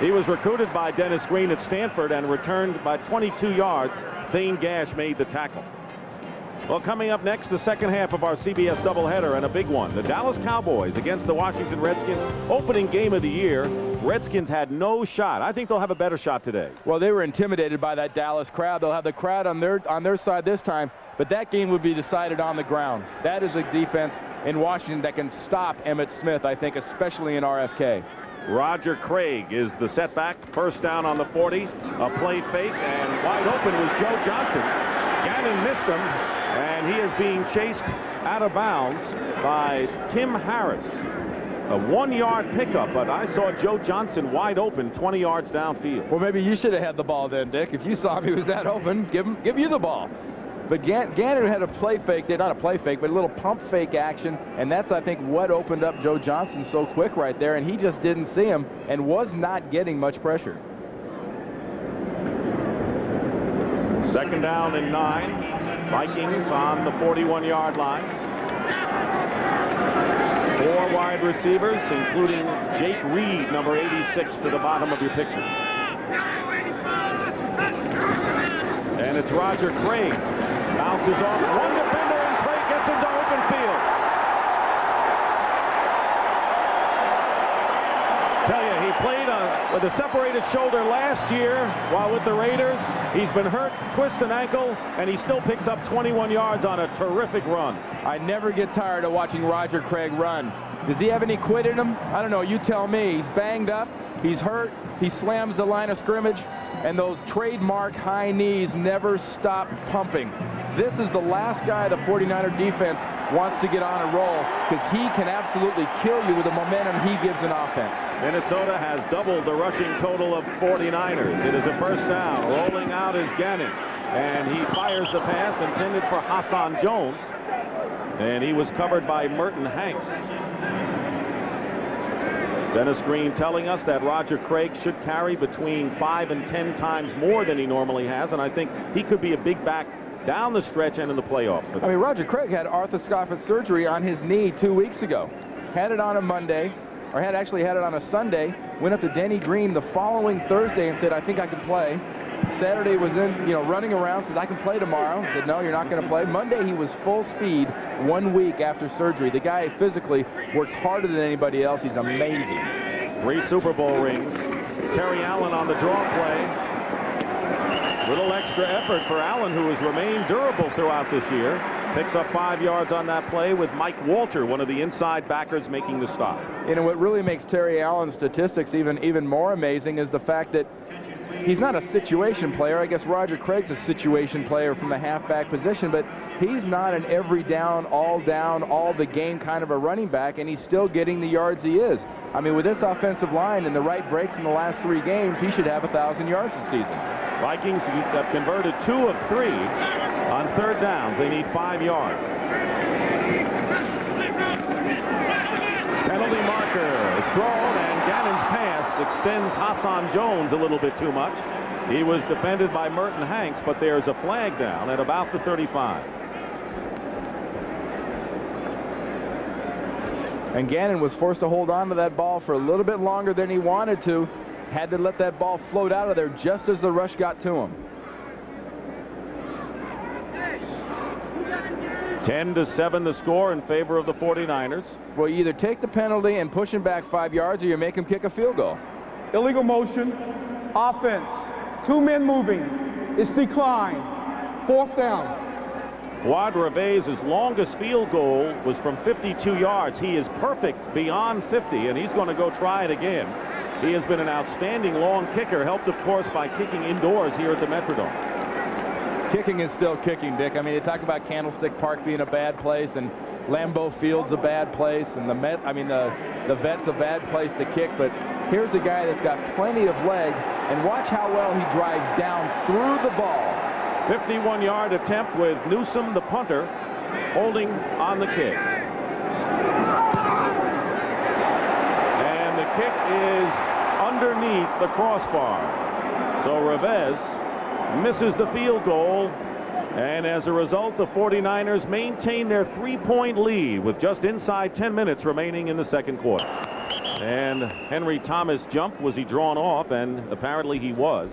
He was recruited by Dennis Green at Stanford and returned by 22 yards. Thane Gash made the tackle. Well, coming up next, the second half of our CBS doubleheader and a big one. The Dallas Cowboys against the Washington Redskins. Opening game of the year. Redskins had no shot. I think they'll have a better shot today. Well, they were intimidated by that Dallas crowd. They'll have the crowd on their on their side this time, but that game would be decided on the ground. That is a defense in Washington that can stop Emmitt Smith, I think, especially in RFK. Roger Craig is the setback. First down on the 40. A play fake, and wide open was Joe Johnson. Gannon missed him, and he is being chased out of bounds by Tim Harris. A one-yard pickup, but I saw Joe Johnson wide open 20 yards downfield. Well, maybe you should have had the ball then, Dick. If you saw him, he was that open, give him, give you the ball. But Gannon had a play fake, not a play fake, but a little pump fake action, and that's, I think, what opened up Joe Johnson so quick right there, and he just didn't see him and was not getting much pressure. Second down and nine. Vikings on the 41-yard line. Four wide receivers, including Jake Reed, number 86, to the bottom of your picture. And it's Roger Craig. Bounces off one defender, and Craig gets into open field. Tell you, he played uh, with a separated shoulder last year while with the Raiders. He's been hurt, twist an ankle, and he still picks up 21 yards on a terrific run. I never get tired of watching Roger Craig run. Does he have any quit in him? I don't know. You tell me. He's banged up. He's hurt. He slams the line of scrimmage, and those trademark high knees never stop pumping. This is the last guy the 49er defense wants to get on a roll because he can absolutely kill you with the momentum he gives an offense. Minnesota has doubled the rushing total of 49ers. It is a first down. Rolling out is Gannon. And he fires the pass intended for Hassan Jones. And he was covered by Merton Hanks. Dennis Green telling us that Roger Craig should carry between five and ten times more than he normally has. And I think he could be a big back down the stretch and in the playoffs. I mean, Roger Craig had arthroscopic surgery on his knee two weeks ago. Had it on a Monday, or had actually had it on a Sunday, went up to Denny Green the following Thursday and said, I think I can play. Saturday was in, you know, running around, said, I can play tomorrow. Said, no, you're not going to play. Monday, he was full speed one week after surgery. The guy physically works harder than anybody else. He's amazing. Three Super Bowl rings. Terry Allen on the draw play. Little extra effort for Allen, who has remained durable throughout this year. Picks up five yards on that play with Mike Walter, one of the inside backers, making the stop. You know, what really makes Terry Allen's statistics even, even more amazing is the fact that he's not a situation player. I guess Roger Craig's a situation player from the halfback position, but he's not an every down, all down, all the game kind of a running back, and he's still getting the yards he is. I mean, with this offensive line and the right breaks in the last three games, he should have a 1,000 yards this season. Vikings have converted two of three on third downs. They need five yards. Penalty marker is thrown, and Gannon's pass extends Hassan Jones a little bit too much. He was defended by Merton Hanks, but there's a flag down at about the 35. And Gannon was forced to hold on to that ball for a little bit longer than he wanted to. Had to let that ball float out of there just as the rush got to him. 10 to 7 the score in favor of the 49ers. Well, you either take the penalty and push him back five yards or you make him kick a field goal. Illegal motion, offense, two men moving. It's declined. Fourth down. Fuad Reveiz' longest field goal was from 52 yards. He is perfect beyond 50, and he's going to go try it again. He has been an outstanding long kicker, helped, of course, by kicking indoors here at the Metrodome. Kicking is still kicking, Dick. I mean, you talk about Candlestick Park being a bad place, and Lambeau Field's a bad place, and the Met, I mean, the, the Vet's a bad place to kick, but here's a guy that's got plenty of leg, and watch how well he drives down through the ball. 51-yard attempt with Newsome, the punter, holding on the kick. And the kick is underneath the crossbar. So Reveiz misses the field goal And as a result, the 49ers maintain their three-point lead with just inside 10 minutes remaining in the second quarter. And Henry Thomas jumped. Was he drawn off? And apparently he was.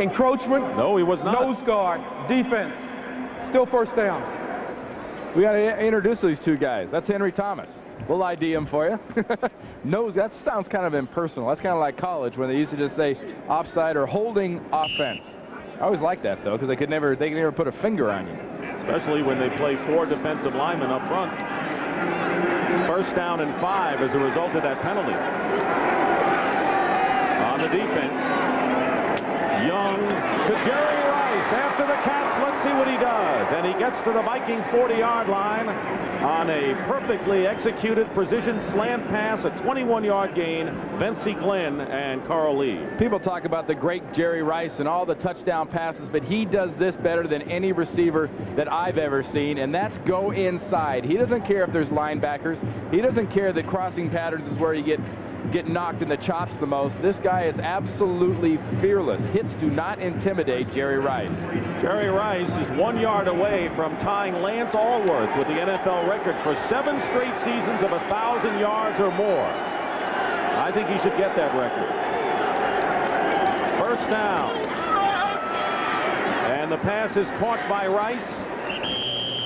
Encroachment. No, he was not. Nose guard. Defense. Still first down. We got to introduce these two guys. That's Henry Thomas. We'll ID him for you. Nose, that sounds kind of impersonal. That's kind of like college when they used to just say offside or holding offense. I always liked that, though, because they could never they could never put a finger on you. Especially when they play four defensive linemen up front. First down and five as a result of that penalty. On the defense, Young to Jerry Rice after the catch. Let's see what he does. And he gets to the Viking 40-yard line on a perfectly executed precision slant pass, a 21-yard gain. Vencie Glenn and Carl Lee. People talk about the great Jerry Rice and all the touchdown passes, but he does this better than any receiver that I've ever seen, and that's go inside. He doesn't care if there's linebackers. He doesn't care that crossing patterns is where you get get knocked in the chops the most. This guy is absolutely fearless. Hits do not intimidate Jerry Rice. Jerry Rice is one yard away from tying Lance Alworth with the NFL record for seven straight seasons of a 1,000 yards or more. I think he should get that record. First down. And the pass is caught by Rice.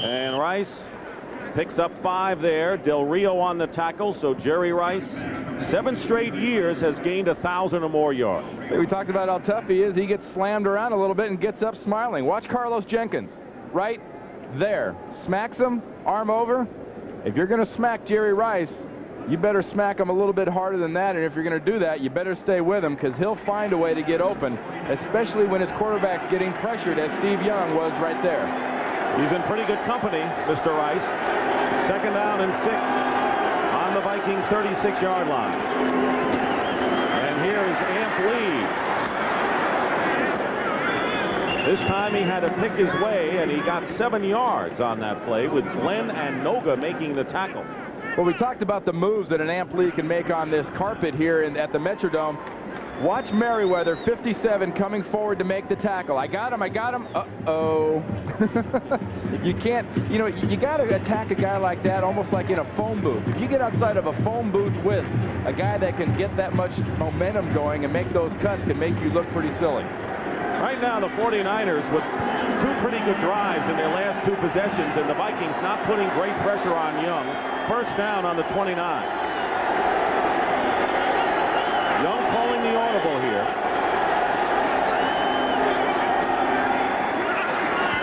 And Rice picks up five there. Del Rio on the tackle, so Jerry Rice seven straight years has gained a thousand or more yards. We talked about how tough he is. He gets slammed around a little bit and gets up smiling. Watch Carlos Jenkins right there. Smacks him, arm over. If you're going to smack Jerry Rice, you better smack him a little bit harder than that. And if you're going to do that, you better stay with him because he'll find a way to get open, especially when his quarterback's getting pressured, as Steve Young was right there. He's in pretty good company, Mr. Rice. Second down and six the Viking 36-yard line. And here's Amp Lee. This time he had to pick his way, and he got seven yards on that play with Glenn and Noga making the tackle. Well, we talked about the moves that an Amp Lee can make on this carpet here in, at the Metrodome. Watch Merriweather, 57, coming forward to make the tackle. I got him, I got him. Uh-oh. you can't, you know, you got to attack a guy like that almost like in a phone booth. If you get outside of a phone booth with a guy that can get that much momentum going and make those cuts can make you look pretty silly. Right now, the 49ers with two pretty good drives in their last two possessions, and the Vikings not putting great pressure on Young. First down on the 29. The audible here.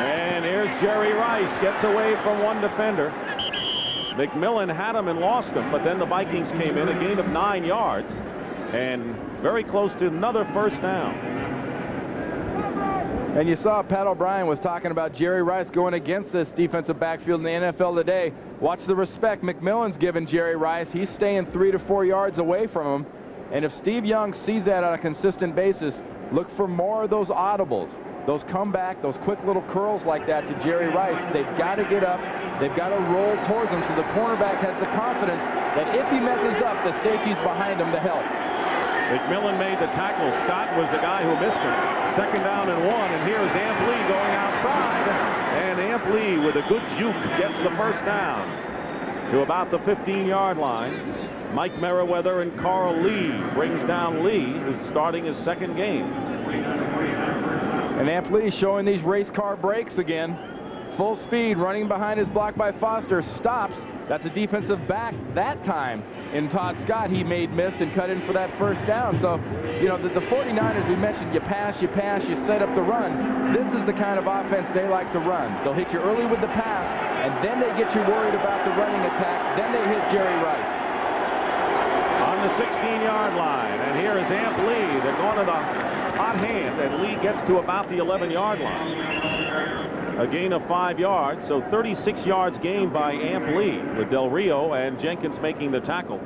And here's Jerry Rice. Gets away from one defender. McMillian had him and lost him, but then the Vikings came in, a gain of nine yards, and very close to another first down. And you saw Pat O'Brien was talking about Jerry Rice going against this defensive backfield in the NFL today. Watch the respect McMillian's given Jerry Rice. He's staying three to four yards away from him. And if Steve Young sees that on a consistent basis, look for more of those audibles, those comeback, those quick little curls like that to Jerry Rice. They've got to get up. They've got to roll towards him so the cornerback has the confidence that if he messes up, the safety's behind him to help. McMillian made the tackle. Scott was the guy who missed him. Second down and one, and here's Amp Lee going outside. And Amp Lee, with a good juke, gets the first down to about the 15-yard line. Mike Merriweather and Carl Lee brings down Lee, who's starting his second game. And Amp Lee showing these race car brakes again. Full speed, running behind his block by Foster, stops. That's a defensive back that time. In Todd Scott, he made missed and cut in for that first down. So, you know, the, the 49ers, we mentioned, you pass, you pass, you set up the run. This is the kind of offense they like to run. They'll hit you early with the pass, and then they get you worried about the running attack. Then they hit Jerry Rice the 16-yard line. And here is Amp Lee. They're going to the hot hand, and Lee gets to about the 11-yard line. A gain of five yards, so 36 yards gained by Amp Lee with Del Rio and Jenkins making the tackle.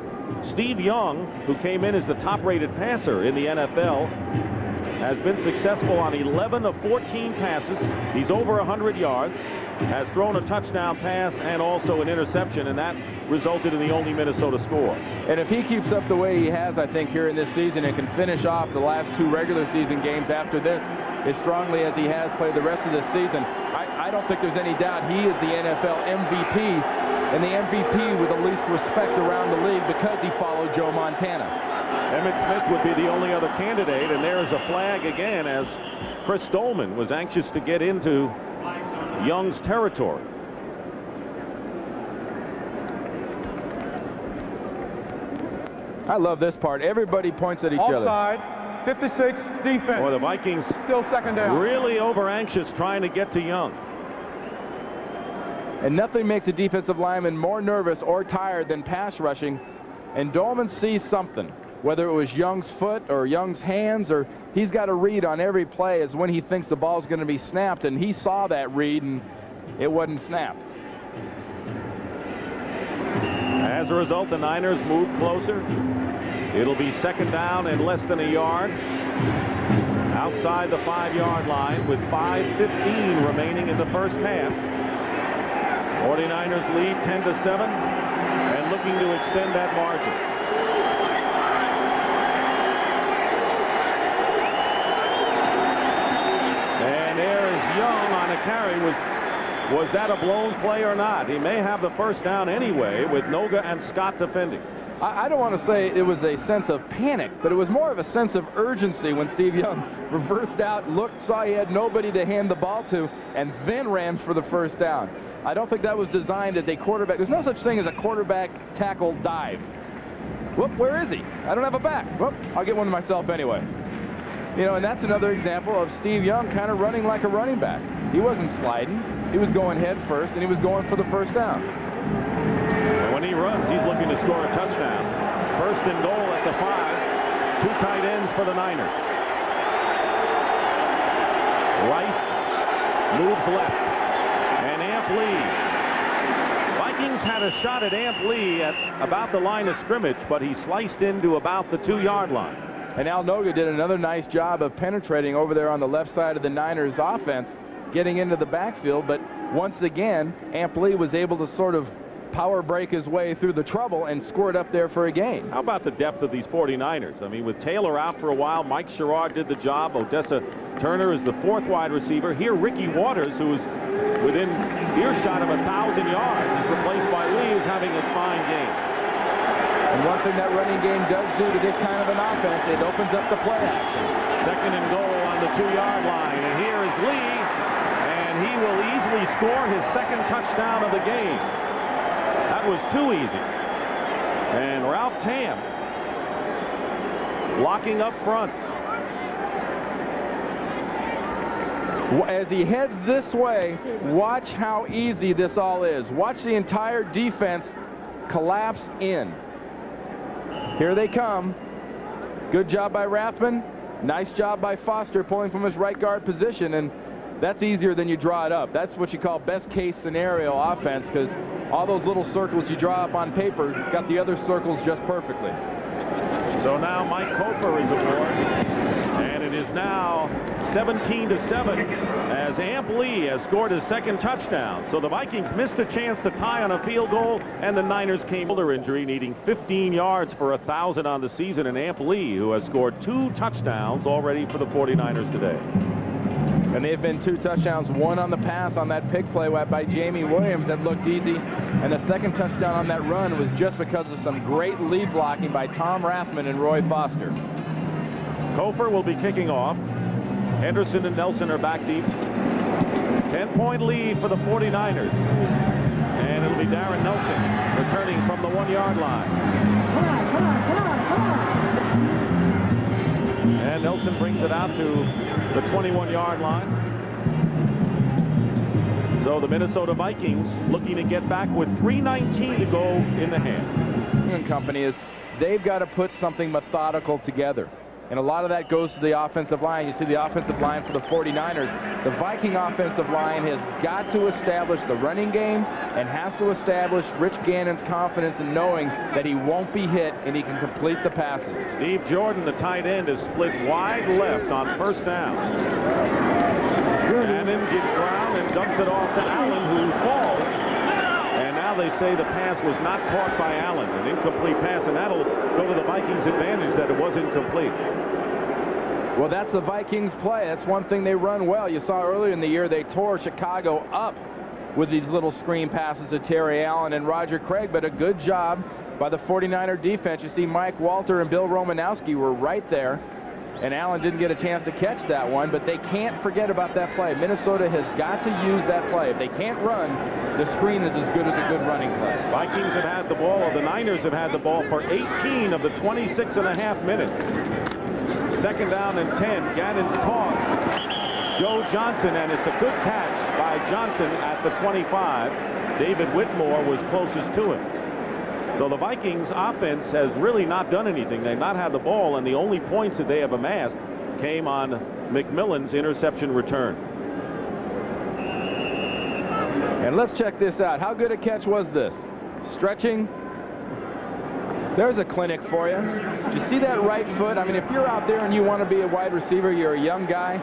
Steve Young, who came in as the top-rated passer in the NFL, has been successful on 11 of 14 passes. He's over 100 yards, has thrown a touchdown pass and also an interception, and that resulted in the only Minnesota score. And if he keeps up the way he has, I think, here in this season and can finish off the last two regular season games after this as strongly as he has played the rest of this season, I, I don't think there's any doubt he is the NFL MVP and the MVP with the least respect around the league because he followed Joe Montana. Emmitt Smith would be the only other candidate, and there is a flag again as Chris Doleman was anxious to get into Young's territory. I love this part. Everybody points at each other. Offside, 56, defense. Boy, the Vikings Still second down. really over anxious trying to get to Young. And nothing makes a defensive lineman more nervous or tired than pass rushing. And Doleman sees something, whether it was Young's foot or Young's hands, or he's got a read on every play as when he thinks the ball's going to be snapped, and he saw that read, and it wasn't snapped. As a result, the Niners move closer. It'll be second down and less than a yard. Outside the five-yard line with 5.15 remaining in the first half. 49ers lead 10 to 7 and looking to extend that margin. And there is Young on a carry. Was, was that a blown play or not? He may have the first down anyway with Noga and Scott defending. I, I don't want to say it was a sense of panic, but it was more of a sense of urgency when Steve Young reversed out, looked, saw he had nobody to hand the ball to, and then ran for the first down. I don't think that was designed as a quarterback. There's no such thing as a quarterback tackle dive. Whoop, where is he? I don't have a back. Whoop, I'll get one myself anyway. You know, and that's another example of Steve Young kind of running like a running back. He wasn't sliding. He was going head first, and he was going for the first down. When he runs, he's looking to score a touchdown. First and goal at the five. Two tight ends for the Niners. Rice moves left. And Amp Lee. Vikings had a shot at Amp Lee at about the line of scrimmage, but he sliced into about the two-yard line. And Al Noga did another nice job of penetrating over there on the left side of the Niners offense, getting into the backfield. But once again, Amp Lee was able to sort of power break his way through the trouble and score it up there for a game. How about the depth of these 49ers? I mean, with Taylor out for a while, Mike Sherrard did the job. Odessa Turner is the fourth wide receiver. Here, Ricky Watters, who is within earshot of a 1,000 yards, is replaced by Lee, who's having a fine game. And one thing that running game does do to this kind of an offense, it opens up the play action. Second and goal on the two-yard line. And here is Lee, and he will easily score his second touchdown of the game. Was too easy. And Ralph Tamm blocking up front. As he heads this way, watch how easy this all is. Watch the entire defense collapse in. Here they come. Good job by Rathman. Nice job by Foster pulling from his right guard position, and that's easier than you draw it up. That's what you call best case scenario offense because all those little circles you draw up on paper got the other circles just perfectly. So now Mike Cofer is aboard, and it is now 17 to 7 as Amp Lee has scored his second touchdown. So the Vikings missed a chance to tie on a field goal, and the Niners came shoulder injury, needing 15 yards for a 1,000 on the season, and Amp Lee, who has scored two touchdowns already for the 49ers today. And they've been two touchdowns, one on the pass on that pick play by Jamie Williams that looked easy. And the second touchdown on that run was just because of some great lead blocking by Tom Rathman and Roy Foster. Cofer will be kicking off. Henderson and Nelson are back deep. 10-point lead for the 49ers. And it'll be Darrin Nelson returning from the one-yard line. Nelson brings it out to the 21-yard line. So the Minnesota Vikings looking to get back with 3.19 to go in the half. And company is they've got to put something methodical together. And a lot of that goes to the offensive line. You see the offensive line for the 49ers. The Viking offensive line has got to establish the running game and has to establish Rich Gannon's confidence in knowing that he won't be hit and he can complete the passes. Steve Jordan, the tight end, is split wide left on first down. Gannon gives ground and dumps it off to Allen, who falls. Now they say the pass was not caught by Allen, an incomplete pass, and that'll go to the Vikings' advantage that it was incomplete. Well, that's the Vikings play. That's one thing they run well. You saw earlier in the year they tore Chicago up with these little screen passes to Terry Allen and Roger Craig, but a good job by the 49er defense. You see Mike Walter and Bill Romanowski were right there, and Allen didn't get a chance to catch that one, but they can't forget about that play. Minnesota has got to use that play. If they can't run, the screen is as good as a good running play. Vikings have had the ball, or the Niners have had the ball for 18 of the 26 and a half minutes. Second down and 10. Gannon's toss. Joe Johnson, and it's a good catch by Johnson at the 25. David Whitmore was closest to him. So the Vikings offense has really not done anything. They've not had the ball, and the only points that they have amassed came on McMillian's interception return. And let's check this out. How good a catch was this? Stretching. There's a clinic for you. Did you see that right foot? I mean, if you're out there and you want to be a wide receiver, you're a young guy,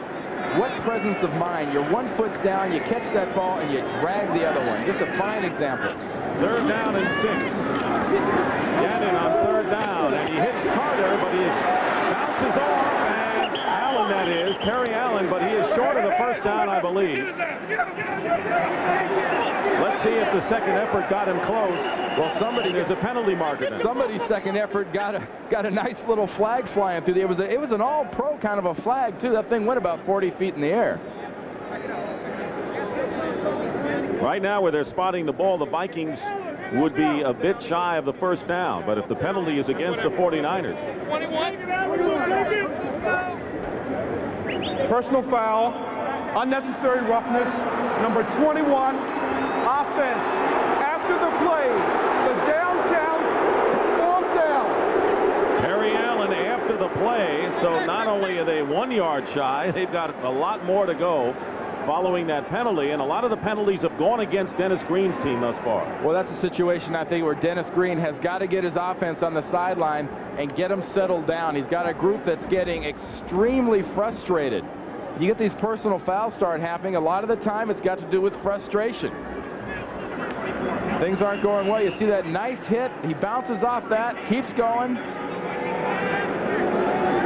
what presence of mind. Your one foot's down, you catch that ball, and you drag the other one. Just a fine example. Third down and six. Gannon on third down, and he hits Carter, but he bounces off, and Allen, that is, Terry Allen, but he is short of the first down, I believe. Let's see if the second effort got him close. Well, somebody There's a penalty marker there. Somebody's second effort got a got a nice little flag flying through there. It was a, it was an all-pro kind of a flag too. That thing went about 40 feet in the air. Right now, where they're spotting the ball, the Vikings would be a bit shy of the first down. But if the penalty is against the 49ers. Personal foul, unnecessary roughness, number 21, offense. After the play, the down count, fourth down. Terry Allen after the play, so not only are they one yard shy, they've got a lot more to go following that penalty, and a lot of the penalties have gone against Dennis Green's team thus far. Well, that's a situation, I think, where Dennis Green has got to get his offense on the sideline and get them settled down. He's got a group that's getting extremely frustrated. You get these personal fouls start happening, a lot of the time it's got to do with frustration. Things aren't going well. You see that nice hit. He bounces off that, keeps going.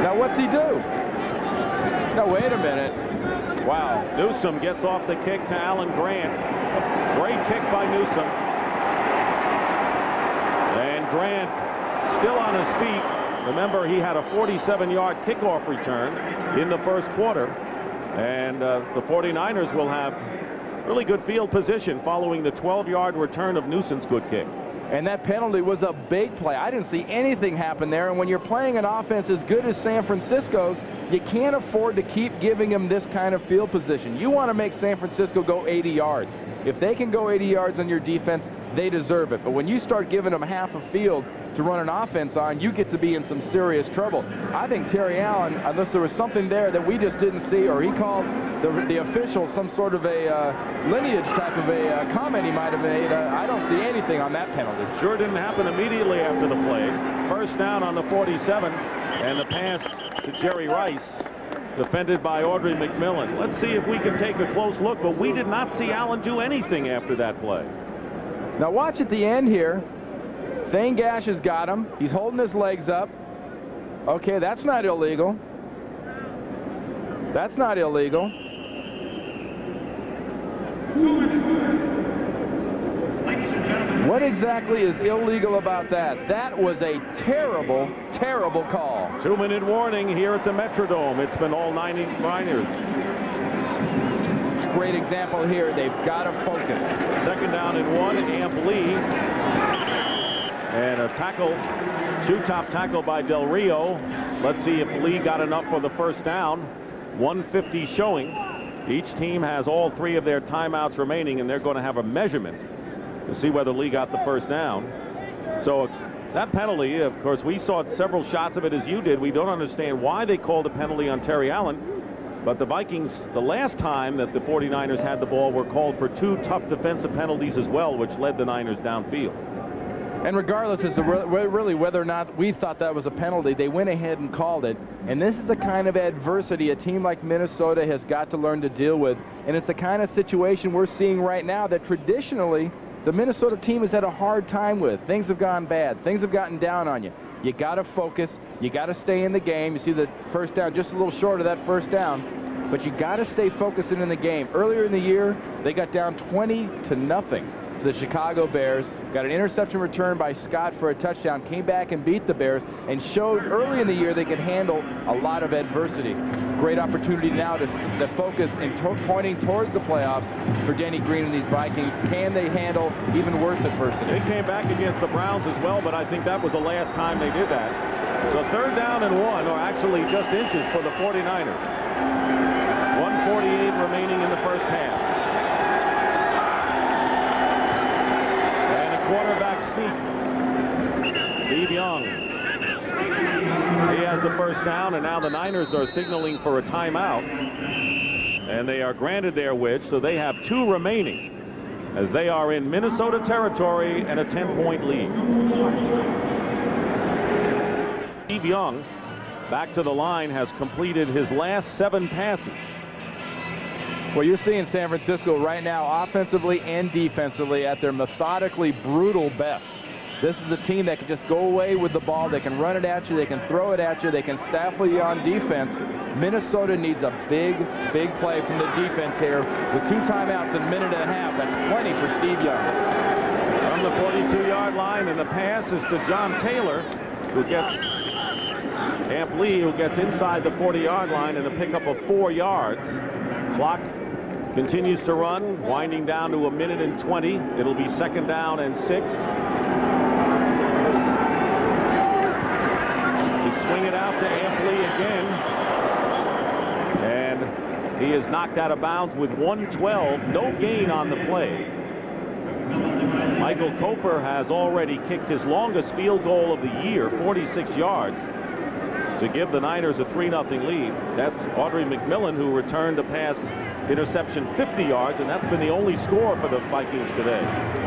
Now, what's he do? No, wait a minute. Wow. Newsome gets off the kick to Alan Grant. Great kick by Newsome. And Grant still on his feet. Remember, he had a 47-yard kickoff return in the first quarter. And uh, the 49ers will have really good field position following the 12-yard return of Newsome's good kick. And that penalty was a big play. I didn't see anything happen there. And when you're playing an offense as good as San Francisco's, you can't afford to keep giving them this kind of field position. You want to make San Francisco go 80 yards. If they can go 80 yards on your defense, they deserve it. But when you start giving them half a field to run an offense on, you get to be in some serious trouble. I think Terry Allen, unless there was something there that we just didn't see, or he called the, the official some sort of a uh, lineage type of a uh, comment he might have made, uh, I don't see anything on that penalty. Sure didn't happen immediately after the play. First down on the 47, and the pass to Jerry Rice, defended by Audray McMillian. Let's see if we can take a close look, but we did not see Allen do anything after that play. Now watch at the end here. Thane Gash has got him. He's holding his legs up. Okay, that's not illegal. That's not illegal. What exactly is illegal about that? That was a terrible, terrible call. Two-minute warning here at the Metrodome. It's been all 90 Miners. Great example here. They've got to focus. Second down and one. Amp Lee. And a tackle, shoe-top tackle by Del Rio. Let's see if Lee got enough for the first down. 150 showing. Each team has all three of their timeouts remaining, and they're going to have a measurement to see whether Lee got the first down. So uh, that penalty, of course, we saw several shots of it as you did. We don't understand why they called a penalty on Terry Allen. But the Vikings, the last time that the 49ers had the ball, were called for two tough defensive penalties as well, which led the Niners downfield. And regardless as to really whether or not we thought that was a penalty, they went ahead and called it. And this is the kind of adversity a team like Minnesota has got to learn to deal with. And it's the kind of situation we're seeing right now that traditionally the Minnesota team has had a hard time with. Things have gone bad. Things have gotten down on you. You got to focus. You got to stay in the game. You see the first down just a little short of that first down. But you got to stay focused in the game. Earlier in the year, they got down 20 to nothing the Chicago Bears. Got an interception return by Scott for a touchdown, came back and beat the Bears, and showed early in the year they could handle a lot of adversity. Great opportunity now to, to focus and to pointing towards the playoffs for Denny Green and these Vikings. Can they handle even worse adversity? They came back against the Browns as well, but I think that was the last time they did that. So third down and one, or actually just inches for the 49ers. 148 remaining in the first half. Quarterback. Steve Young. He has the first down, and now the Niners are signaling for a timeout. And they are granted their which, so they have two remaining as they are in Minnesota territory and a 10-point lead. Steve Young, back to the line, has completed his last seven passes. Well, you're seeing San Francisco right now offensively and defensively at their methodically brutal best. This is a team that can just go away with the ball. They can run it at you. They can throw it at you. They can staffle you on defense. Minnesota needs a big, big play from the defense here with two timeouts in a minute and a half. That's plenty for Steve Young. From the 42-yard line, and the pass is to John Taylor, who gets Amp Lee, who gets inside the 40-yard line and a pickup of four yards. Clock Continues to run, winding down to a minute and 20. It'll be second down and six. He swing it out to Amp Lee again. And he is knocked out of bounds with 112. No gain on the play. Michael Cofer has already kicked his longest field goal of the year, 46 yards, to give the Niners a 3-0 lead. That's Audray McMillian, who returned a pass interception 50 yards, and that's been the only score for the Vikings today.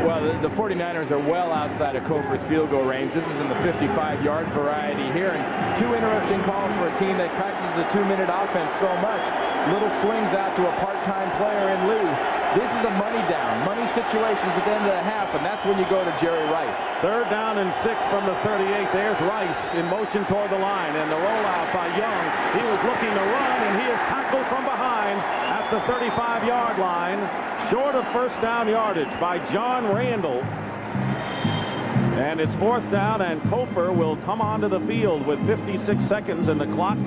Well, the, the 49ers are well outside of Cofer's field goal range. This is in the 55-yard variety here, and two interesting calls for a team that practices the two-minute offense so much. Little swings out to a part-time player in Lee. This is a money down, money situations at the end of the half, and that's when you go to Jerry Rice. Third down and six from the 38. There's Rice in motion toward the line, and the rollout by Young. He was looking to run, and he is tackled from behind at the 35-yard line, short of first down yardage by John Randle. And it's fourth down, and Cofer will come onto the field with 56 seconds, and the clock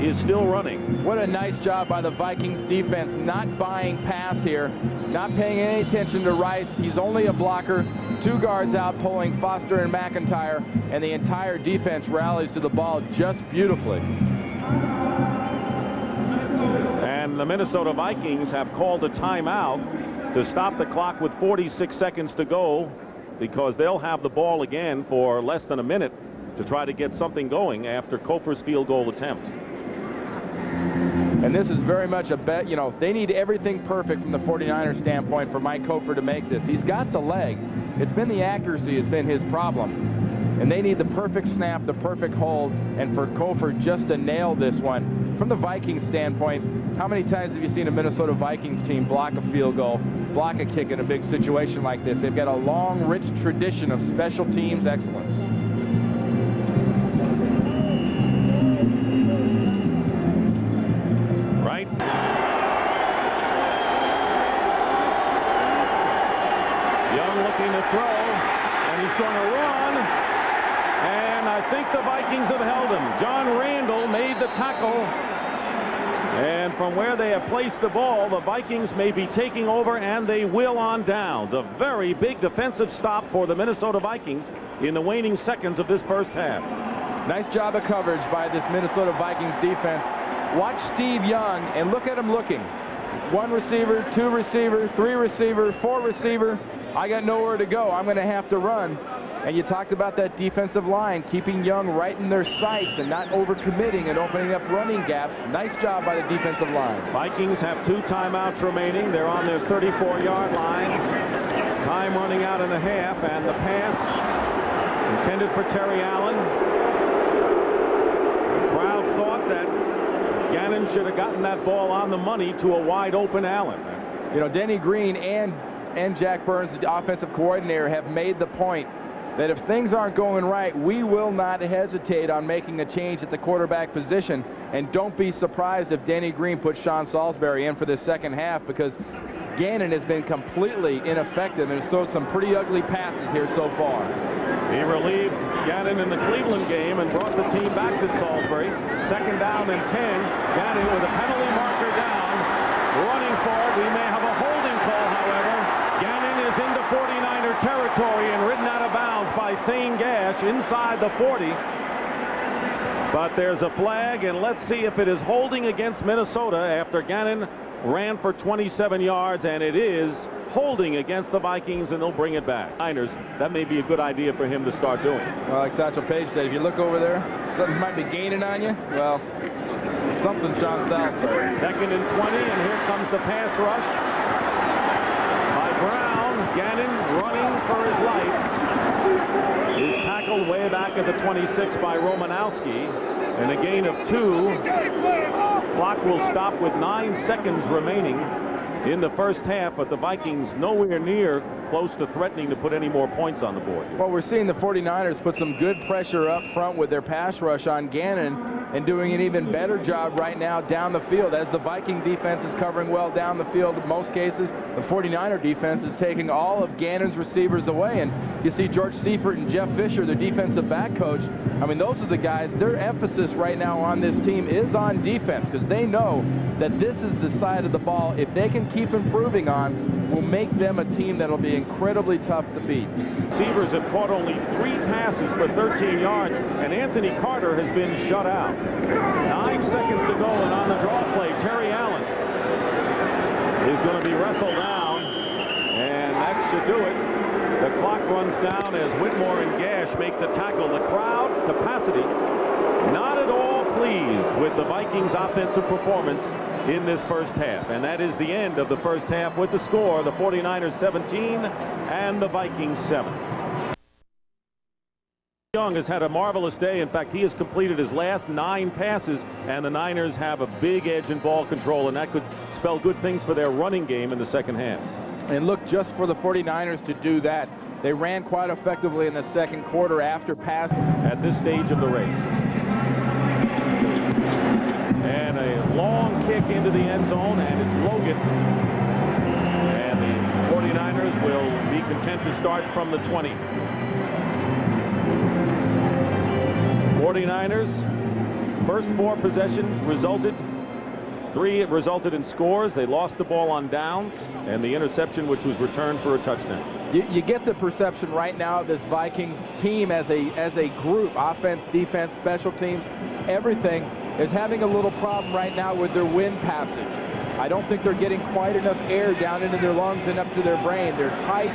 is still running. What a nice job by the Vikings defense, not buying pass here, not paying any attention to Rice. He's only a blocker, two guards out pulling Foster and McIntyre, and the entire defense rallies to the ball just beautifully. And the Minnesota Vikings have called a timeout to stop the clock with 46 seconds to go because they'll have the ball again for less than a minute to try to get something going after Cofer's field goal attempt. And this is very much a bet, you know, they need everything perfect from the 49ers standpoint for Mike Cofer to make this. He's got the leg. It's been the accuracy has been his problem. And they need the perfect snap, the perfect hold, and for Cofer just to nail this one. From the Vikings standpoint, how many times have you seen a Minnesota Vikings team block a field goal, block a kick in a big situation like this? They've got a long, rich tradition of special teams excellence. From where they have placed the ball, the Vikings may be taking over, and they will on downs. A very big defensive stop for the Minnesota Vikings in the waning seconds of this first half. Nice job of coverage by this Minnesota Vikings defense. Watch Steve Young and look at him looking. One receiver, two receiver, three receiver, four receiver. I got nowhere to go. I'm going to have to run. And you talked about that defensive line, keeping Young right in their sights and not overcommitting and opening up running gaps. Nice job by the defensive line. Vikings have two timeouts remaining. They're on their 34-yard line. Time running out in a half, and the pass intended for Terry Allen. The crowd thought that Gannon should have gotten that ball on the money to a wide open Allen. You know, Denny Green and and Jack Burns, the offensive coordinator, have made the point that if things aren't going right, we will not hesitate on making a change at the quarterback position. And don't be surprised if Danny Green puts Sean Salisbury in for the second half because Gannon has been completely ineffective and has thrown some pretty ugly passes here so far. He relieved Gannon in the Cleveland game and brought the team back to Salisbury. Second down and 10. Gannon with a penalty marker down. Running for it. We may have a holding call, however. Gannon is into 49er territory and ridden out of bounds by Thane Gash inside the 40. But there's a flag, and let's see if it is holding against Minnesota after Gannon ran for 27 yards, and it is holding against the Vikings, and they'll bring it back. Niners, that may be a good idea for him to start doing. Well, like Satchel Paige said, if you look over there, something might be gaining on you. Well, something's Sean Salisbury. Second and 20, and here comes the pass rush. Gannon running for his life. He's tackled way back at the 26 by Romanowski. And a gain of two. Clock will stop with nine seconds remaining in the first half, but the Vikings nowhere near close to threatening to put any more points on the board. Well, we're seeing the 49ers put some good pressure up front with their pass rush on Gannon and doing an even better job right now down the field. As the Viking defense is covering well down the field in most cases, the 49er defense is taking all of Gannon's receivers away. And you see George Seifert and Jeff Fisher, their defensive back coach. I mean, those are the guys, their emphasis right now on this team is on defense because they know that this is the side of the ball, if they can keep improving on, will make them a team that'll be incredibly tough to beat. Receivers have caught only three passes for 13 yards, and Anthony Carter has been shut out. Nine seconds to go, and on the draw play, Terry Allen is going to be wrestled down, and that should do it. The clock runs down as Whitmore and Gash make the tackle. The crowd capacity not at all pleased with the Vikings offensive performance in this first half. And that is the end of the first half with the score, the 49ers 17 and the Vikings 7. Young has had a marvelous day. In fact, he has completed his last nine passes, and the Niners have a big edge in ball control, and that could spell good things for their running game in the second half. And look, just for the 49ers to do that, they ran quite effectively in the second quarter after pass at this stage of the race. And a long kick into the end zone, and it's Logan. And the 49ers will be content to start from the 20. 49ers, first four possessions resulted Three resulted in scores. They lost the ball on downs and the interception which was returned for a touchdown. You, you, get the perception right now of this Vikings team as a as a group, offense, defense, special teams, everything is having a little problem right now with their wind passage. I don't think they're getting quite enough air down into their lungs and up to their brain. They're tight,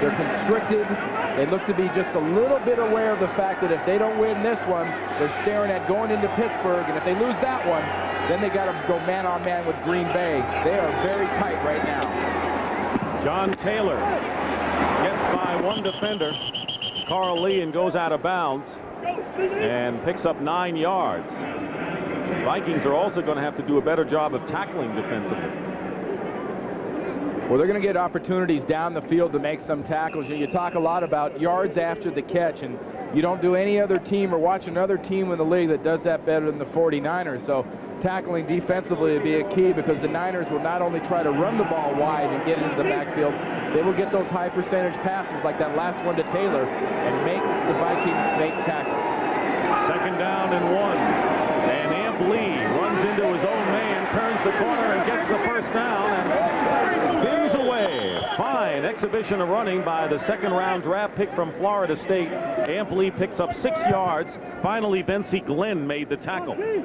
they're constricted. They look to be just a little bit aware of the fact that if they don't win this one, they're staring at going into Pittsburgh, and if they lose that one, then they got to go man-on-man -man with Green Bay. They are very tight right now. John Taylor gets by one defender, Carl Lee, and goes out of bounds and picks up nine yards. Vikings are also going to have to do a better job of tackling defensively. Well, they're going to get opportunities down the field to make some tackles. You talk a lot about yards after the catch, and you don't do any other team or watch another team in the league that does that better than the 49ers. So tackling defensively would be a key because the Niners will not only try to run the ball wide and get into the backfield, they will get those high percentage passes like that last one to Taylor and make the Vikings make tackles. Second down and one. And Amp Lee runs into his own man, turns the corner and gets the first down and. Fine exhibition of running by the second round draft pick from Florida State. Amp Lee picks up six yards. Finally, Vencie Glenn made the tackle. You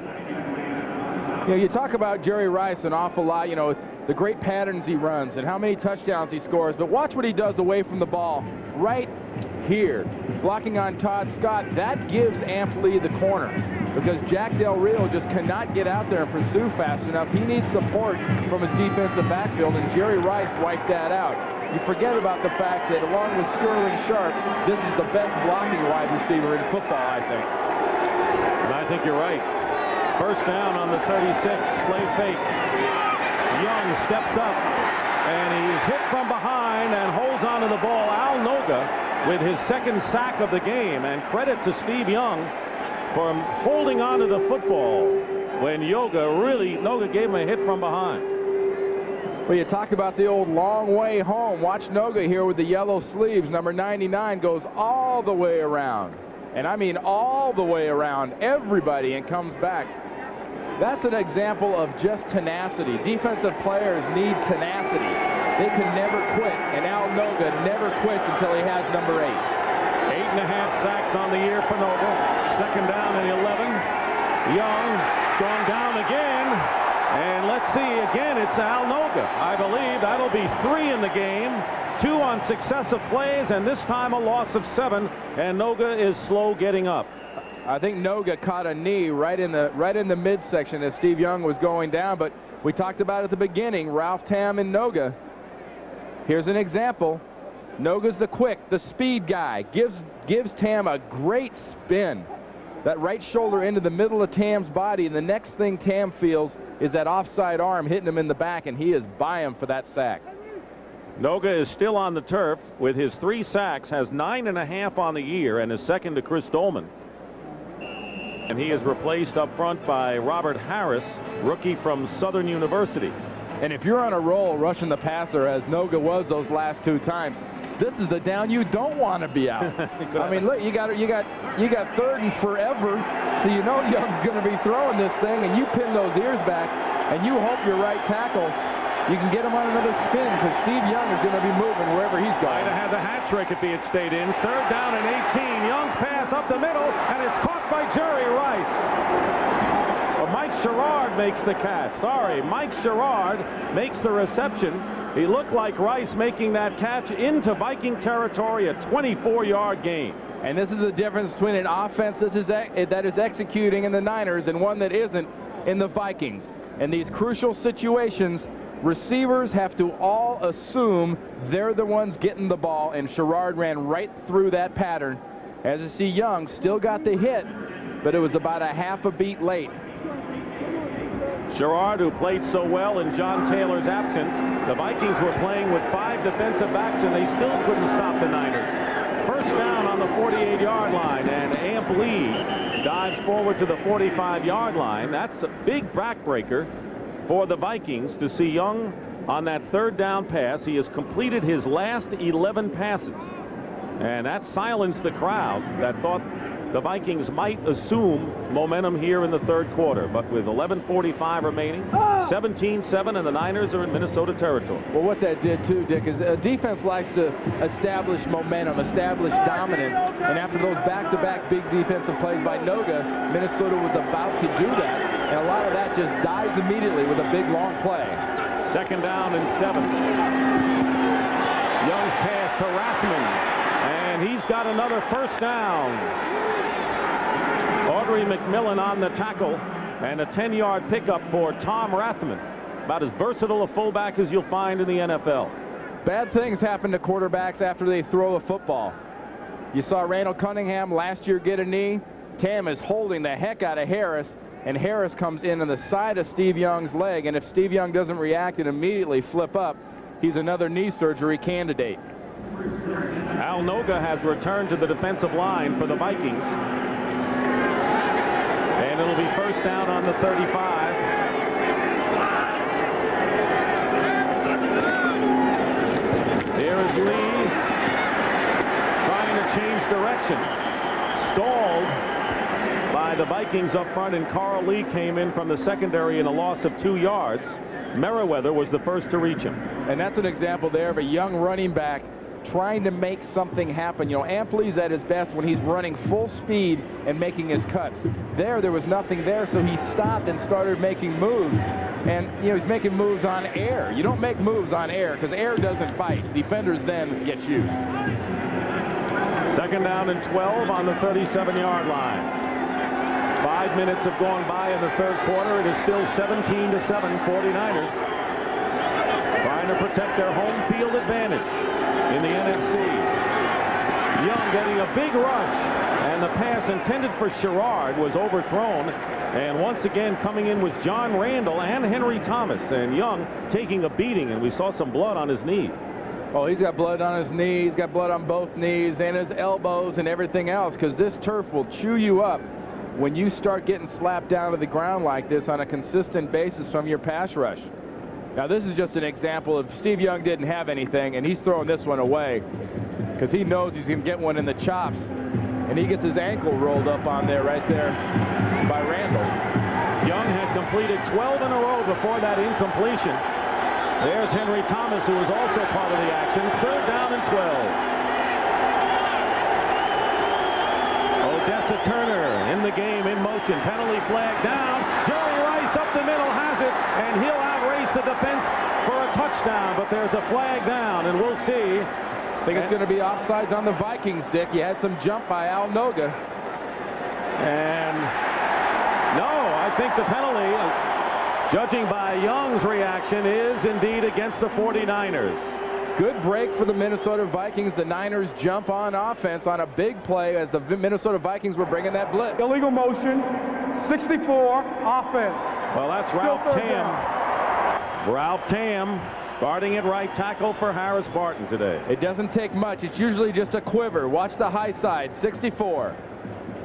know, you talk about Jerry Rice an awful lot, you know, the great patterns he runs and how many touchdowns he scores, but watch what he does away from the ball. Right here. Blocking on Todd Scott, that gives Amp Lee the corner because Jack Del Rio just cannot get out there and pursue fast enough. He needs support from his defensive backfield, and Jerry Rice wiped that out. You forget about the fact that along with Sterling Sharpe, this is the best blocking wide receiver in football, I think. And I think you're right. First down on the 36, play fake. Young steps up, and he's hit from behind and holds onto the ball. Al Noga with his second sack of the game, and credit to Steve Young for holding onto the football when Yoga really, Noga gave him a hit from behind. Well, you talk about the old long way home. Watch Noga here with the yellow sleeves. Number 99 goes all the way around. And I mean all the way around everybody and comes back. That's an example of just tenacity. Defensive players need tenacity. They can never quit, and Al Noga never quits until he has number eight. Eight and a half sacks on the year for Noga. Second down and 11. Young gone down again. And let's see, again, it's Al Noga. I believe that'll be three in the game. Two on successive plays, and this time a loss of seven, and Noga is slow getting up. I think Noga caught a knee right in the right in the midsection as Steve Young was going down, but we talked about at the beginning, Ralph Tamm and Noga. Here's an example. Noga's the quick, the speed guy. Gives, gives Tamm a great spin. That right shoulder into the middle of Tamm's body, and the next thing Tamm feels is that offside arm hitting him in the back, and he is by him for that sack. Noga is still on the turf with his three sacks, has nine and a half on the year, and is second to Chris Doleman. And he is replaced up front by Robert Harris, rookie from Southern University. And if you're on a roll rushing the passer, as Noga was those last two times, this is the down you don't want to be out. I mean, look, you got you got you got third and forever, so you know Young's going to be throwing this thing, and you pin those ears back, and you hope your right tackle you can get him on another spin because Steve Young is going to be moving wherever he's going. Might have had the hat trick if he had stayed in. Third down and 18. Young's pass up the middle, and it's caught by Jerry Rice. Well, Mike Sherrard makes the catch. Sorry, Mike Sherrard makes the reception. He looked like Rice making that catch into Viking territory, a 24-yard gain. And this is the difference between an offense that is, that is executing in the Niners and one that isn't in the Vikings. In these crucial situations, receivers have to all assume they're the ones getting the ball, and Sherrard ran right through that pattern. As you see, Young still got the hit, but it was about a half a beat late. Sherrard, who played so well in John Taylor's absence, the Vikings were playing with five defensive backs, and they still couldn't stop the Niners. First down on the 48-yard line, and Amp Lee dives forward to the 45-yard line. That's a big backbreaker for the Vikings to see Young on that third down pass. He has completed his last 11 passes. And that silenced the crowd that thought the Vikings might assume momentum here in the third quarter. But with 11.45 remaining, ah. 17-7, and the Niners are in Minnesota territory. Well, what that did, too, Dick, is a defense likes to establish momentum, establish dominance. And after those back-to-back -back big defensive plays by Noga, Minnesota was about to do that. And a lot of that just dies immediately with a big, long play. Second down and seven. Young's pass to Rathman. And he's got another first down. Audray McMillian on the tackle and a 10-yard pickup for Tom Rathman. About as versatile a fullback as you'll find in the NFL. Bad things happen to quarterbacks after they throw a football. You saw Randall Cunningham last year get a knee. Tamm is holding the heck out of Harris, and Harris comes in on the side of Steve Young's leg, and if Steve Young doesn't react and immediately flip up, he's another knee surgery candidate. Al Noga has returned to the defensive line for the Vikings. It'll be first down on the 35. Here is Lee trying to change direction. Stalled by the Vikings up front, and Carl Lee came in from the secondary in a loss of two yards. Merriweather was the first to reach him. And that's an example there of a young running back trying to make something happen. You know, Amp Lee's at his best when he's running full speed and making his cuts. There, there was nothing there, so he stopped and started making moves. And, you know, he's making moves on air. You don't make moves on air because air doesn't bite. Defenders then get you. Second down and 12 on the 37-yard line. Five minutes have gone by in the third quarter. It is still 17 to 7 49ers. Trying to protect their home field advantage in the NFC. Young getting a big rush. And the pass intended for Sherrard was overthrown. And once again coming in was John Randle and Henry Thomas. And Young taking a beating. And we saw some blood on his knee. Oh, he's got blood on his knees, he's got blood on both knees and his elbows and everything else because this turf will chew you up when you start getting slapped down to the ground like this on a consistent basis from your pass rush. Now, this is just an example of Steve Young didn't have anything, and he's throwing this one away because he knows he's going to get one in the chops, and he gets his ankle rolled up on there right there by Randle. Young had completed 12 in a row before that incompletion. There's Henry Thomas, who was also part of the action. Third down and 12. Odessa Turner in the game, in motion. Penalty flag down. Jerry Rice up the middle has it, and he'll outrace the defense for a touchdown. But there's a flag down, and we'll see. I think it's going to be offsides on the Vikings, Dick. You had some jump by Al Noga. And no, I think the penalty Judging by Young's reaction is indeed against the 49ers. Good break for the Minnesota Vikings. The Niners jump on offense on a big play as the Minnesota Vikings were bringing that blitz. Illegal motion, 64, offense. Well, that's Ralph Tamm. Ralph Tamm starting at right tackle for Harris Barton today. It doesn't take much. It's usually just a quiver. Watch the high side, 64.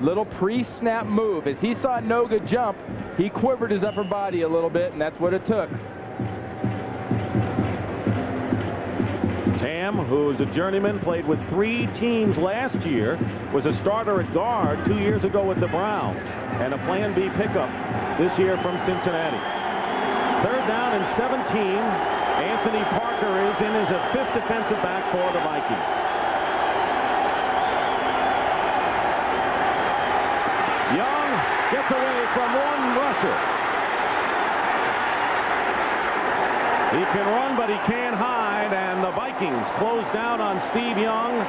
Little pre-snap move. As he saw Noga jump, he quivered his upper body a little bit, and that's what it took. Tamm, who's a journeyman, played with three teams last year, was a starter at guard two years ago with the Browns, and a Plan B pickup this year from Cincinnati. Third down and 17. Anthony Parker is in as a fifth defensive back for the Vikings. Young gets away from one rusher. He can run, but he can't hide, and the Vikings close down on Steve Young,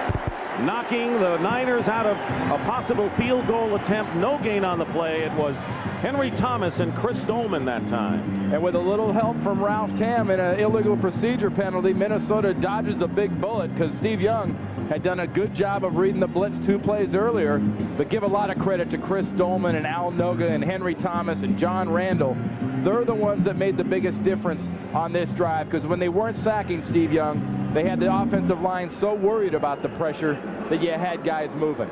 knocking the Niners out of a possible field goal attempt. No gain on the play. It was Henry Thomas and Chris Doleman that time. And with a little help from Ralph Tamm and an illegal procedure penalty, Minnesota dodges a big bullet because Steve Young had done a good job of reading the blitz two plays earlier, but give a lot of credit to Chris Doleman and Al Noga and Henry Thomas and John Randle. They're the ones that made the biggest difference on this drive because when they weren't sacking Steve Young, they had the offensive line so worried about the pressure that you had guys moving.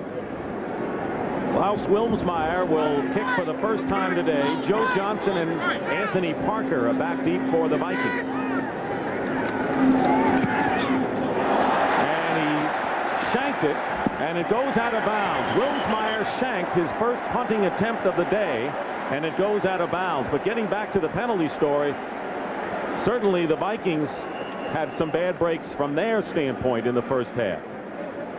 Klaus Wilmsmeyer will kick for the first time today. Joe Johnson and Anthony Parker are back deep for the Vikings. And he shanked it, and it goes out of bounds. Wilmsmeyer shanked his first punting attempt of the day, and it goes out of bounds. But getting back to the penalty story, certainly the Vikings had some bad breaks from their standpoint in the first half.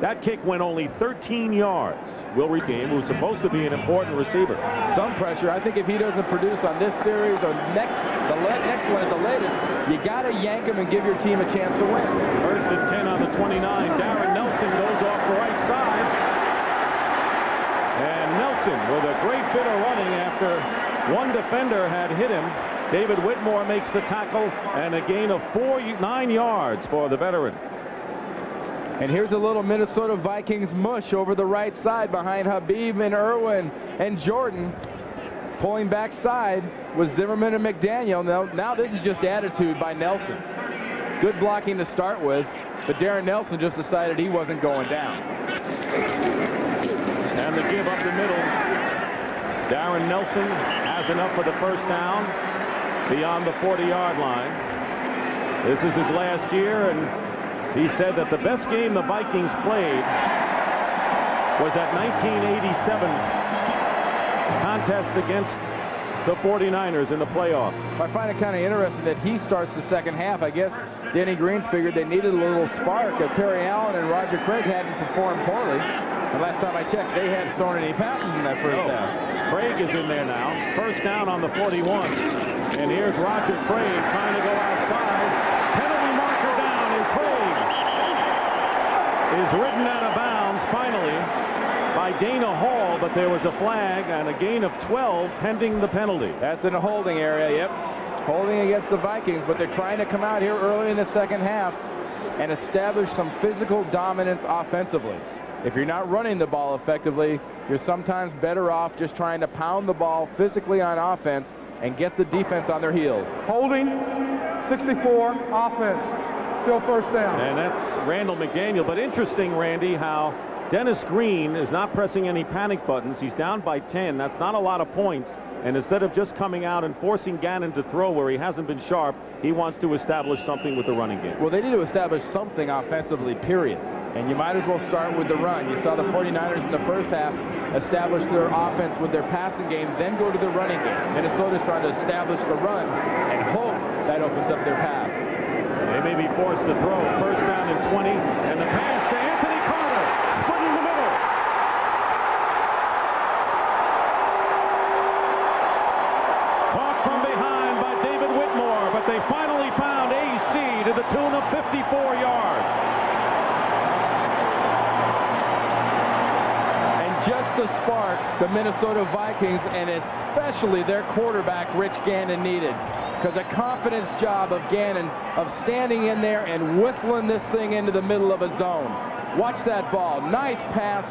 That kick went only 13 yards. Will Game, who's supposed to be an important receiver. Some pressure. I think if he doesn't produce on this series or next, the next one at the latest, you got to yank him and give your team a chance to win. First and 10 on the 29. Darrin Nelson goes off the right side. And Nelson with a great bit of running after one defender had hit him. David Whitmore makes the tackle and a gain of four, nine yards for the veteran. And here's a little Minnesota Vikings mush over the right side behind Habib and Irwin and Jordan. Pulling back side was Zimmerman and McDaniel. Now, now this is just attitude by Nelson. Good blocking to start with, but Darrin Nelson just decided he wasn't going down. And the give up the middle. Darrin Nelson has enough for the first down beyond the 40-yard line. This is his last year, and he said that the best game the Vikings played was that 1987 contest against the 49ers in the playoffs. I find it kind of interesting that he starts the second half. I guess Denny Green figured they needed a little spark. Terry Allen and Roger Craig hadn't performed poorly. The last time I checked, they hadn't thrown any passes in that first oh, half. Craig is in there now. First down on the 41. And here's Roger Craig trying to go outside Penalty marker down, and Craig is ridden out of bounds finally by Dana Hall, but there was a flag and a gain of 12 pending the penalty. That's in a holding area, yep. Holding against the Vikings, but they're trying to come out here early in the second half and establish some physical dominance offensively. If you're not running the ball effectively, you're sometimes better off just trying to pound the ball physically on offense and get the defense on their heels. Holding, 64, offense. Still first down. And that's Randall McDaniel. But interesting, Randy, how Dennis Green is not pressing any panic buttons. He's down by 10. That's not a lot of points. And instead of just coming out and forcing Gannon to throw where he hasn't been sharp, he wants to establish something with the running game. Well, they need to establish something offensively, period. And you might as well start with the run. You saw the 49ers in the first half establish their offense with their passing game, then go to the running game. Minnesota's trying to establish the run and hope that opens up their pass. They may be forced to throw. First down and 20, and the pass to Anthony Carter, splitting the middle. Caught from behind by David Whitmore, but they finally found AC to the tune of 54 yards. And just the spark the Minnesota Vikings and especially their quarterback, Rich Gannon, needed. Because a confidence job of Gannon of standing in there and whistling this thing into the middle of a zone. Watch that ball. Nice pass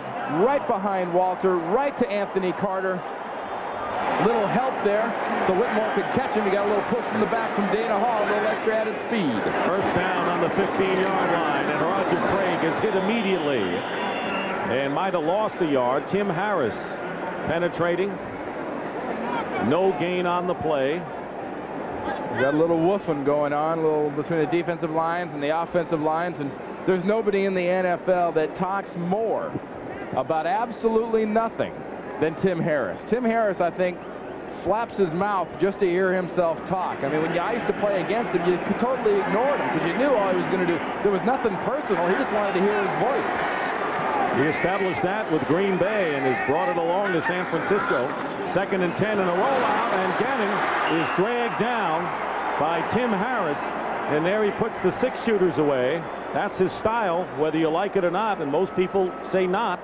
right behind Walter, right to Anthony Carter. Little help there so Whitmore could catch him. He got a little push from the back from Dana Hall, a little extra added speed. First down on the 15-yard line, and Roger Craig is hit immediately and might have lost a yard. Tim Harris penetrating. No gain on the play. Got a little woofing going on, a little between the defensive lines and the offensive lines, and there's nobody in the NFL that talks more about absolutely nothing than Tim Harris. Tim Harris, I think, flaps his mouth just to hear himself talk. I mean, when I used to play against him, you totally ignored him because you knew all he was going to do. There was nothing personal. He just wanted to hear his voice. He established that with Green Bay and has brought it along to San Francisco. Second and 10 and a rollout, and Gannon is dragged down by Tim Harris. And there he puts the six shooters away. That's his style, whether you like it or not, and most people say not.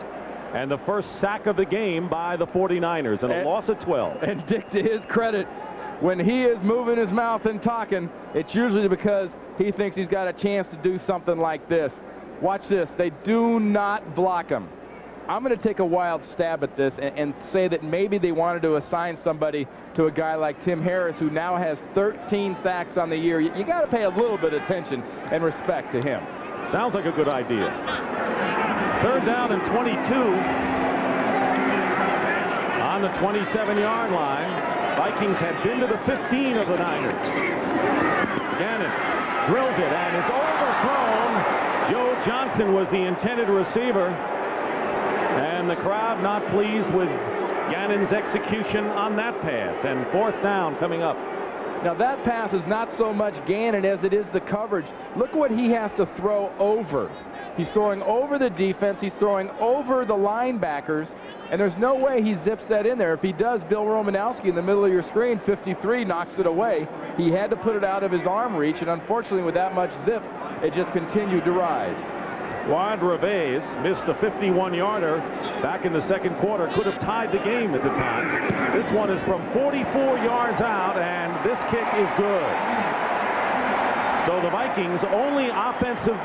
And the first sack of the game by the 49ers, and a And- loss of 12. And Dick, to his credit, when he is moving his mouth and talking, it's usually because he thinks he's got a chance to do something like this. Watch this. They do not block him. I'm going to take a wild stab at this and, and say that maybe they wanted to assign somebody to a guy like Tim Harris, who now has 13 sacks on the year. You, you got to pay a little bit of attention and respect to him. Sounds like a good idea. Third down and 22 on the 27-yard line. Vikings had been to the 15 of the Niners. Gannon drills it and is overthrown. Joe Johnson was the intended receiver. And the crowd not pleased with Gannon's execution on that pass. And fourth down coming up. Now that pass is not so much Gannon as it is the coverage. Look what he has to throw over. He's throwing over the defense. He's throwing over the linebackers. And there's no way he zips that in there. If he does, Bill Romanowski in the middle of your screen, 53, knocks it away. He had to put it out of his arm reach, and unfortunately with that much zip, it just continued to rise. Fuad Reveiz missed a 51-yarder back in the second quarter. Could have tied the game at the time. This one is from 44 yards out, and this kick is good. So the Vikings' only offensive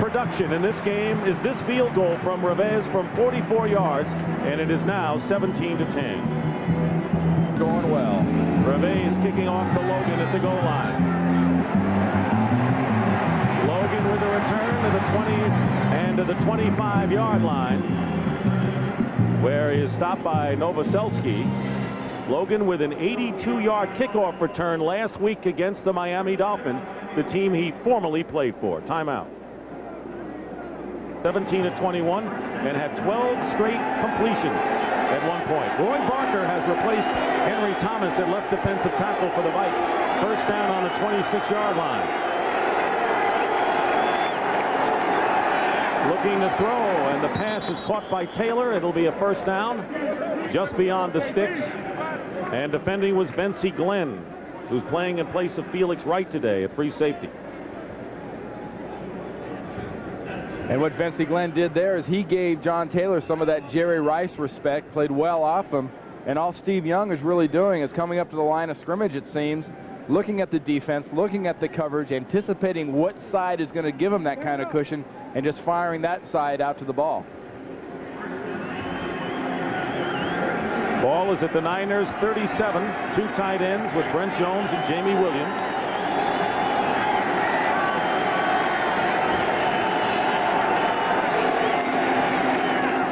production in this game is this field goal from Reveiz from 44 yards, and it is now 17 to 10. Going well. Reveiz kicking off to Logan at the goal line. Logan with a return to the 20 and to the 25-yard line, where he is stopped by Novoselsky. Logan with an 82-yard kickoff return last week against the Miami Dolphins, the team he formerly played for. Timeout. 17 to 21 and had 12 straight completions at one point. Roy Barker has replaced Henry Thomas at left defensive tackle for the Vikes. First down on the 26-yard line. Looking to throw, and the pass is caught by Taylor. It'll be a first down just beyond the sticks. And defending was Vencie Glenn, who's playing in place of Felix Wright today at free safety. And what Vencie Glenn did there is he gave John Taylor some of that Jerry Rice respect, played well off him, and all Steve Young is really doing is coming up to the line of scrimmage, it seems, looking at the defense, looking at the coverage, anticipating what side is going to give him that kind of cushion, and just firing that side out to the ball. Ball is at the Niners 37. Two tight ends with Brent Jones and Jamie Williams.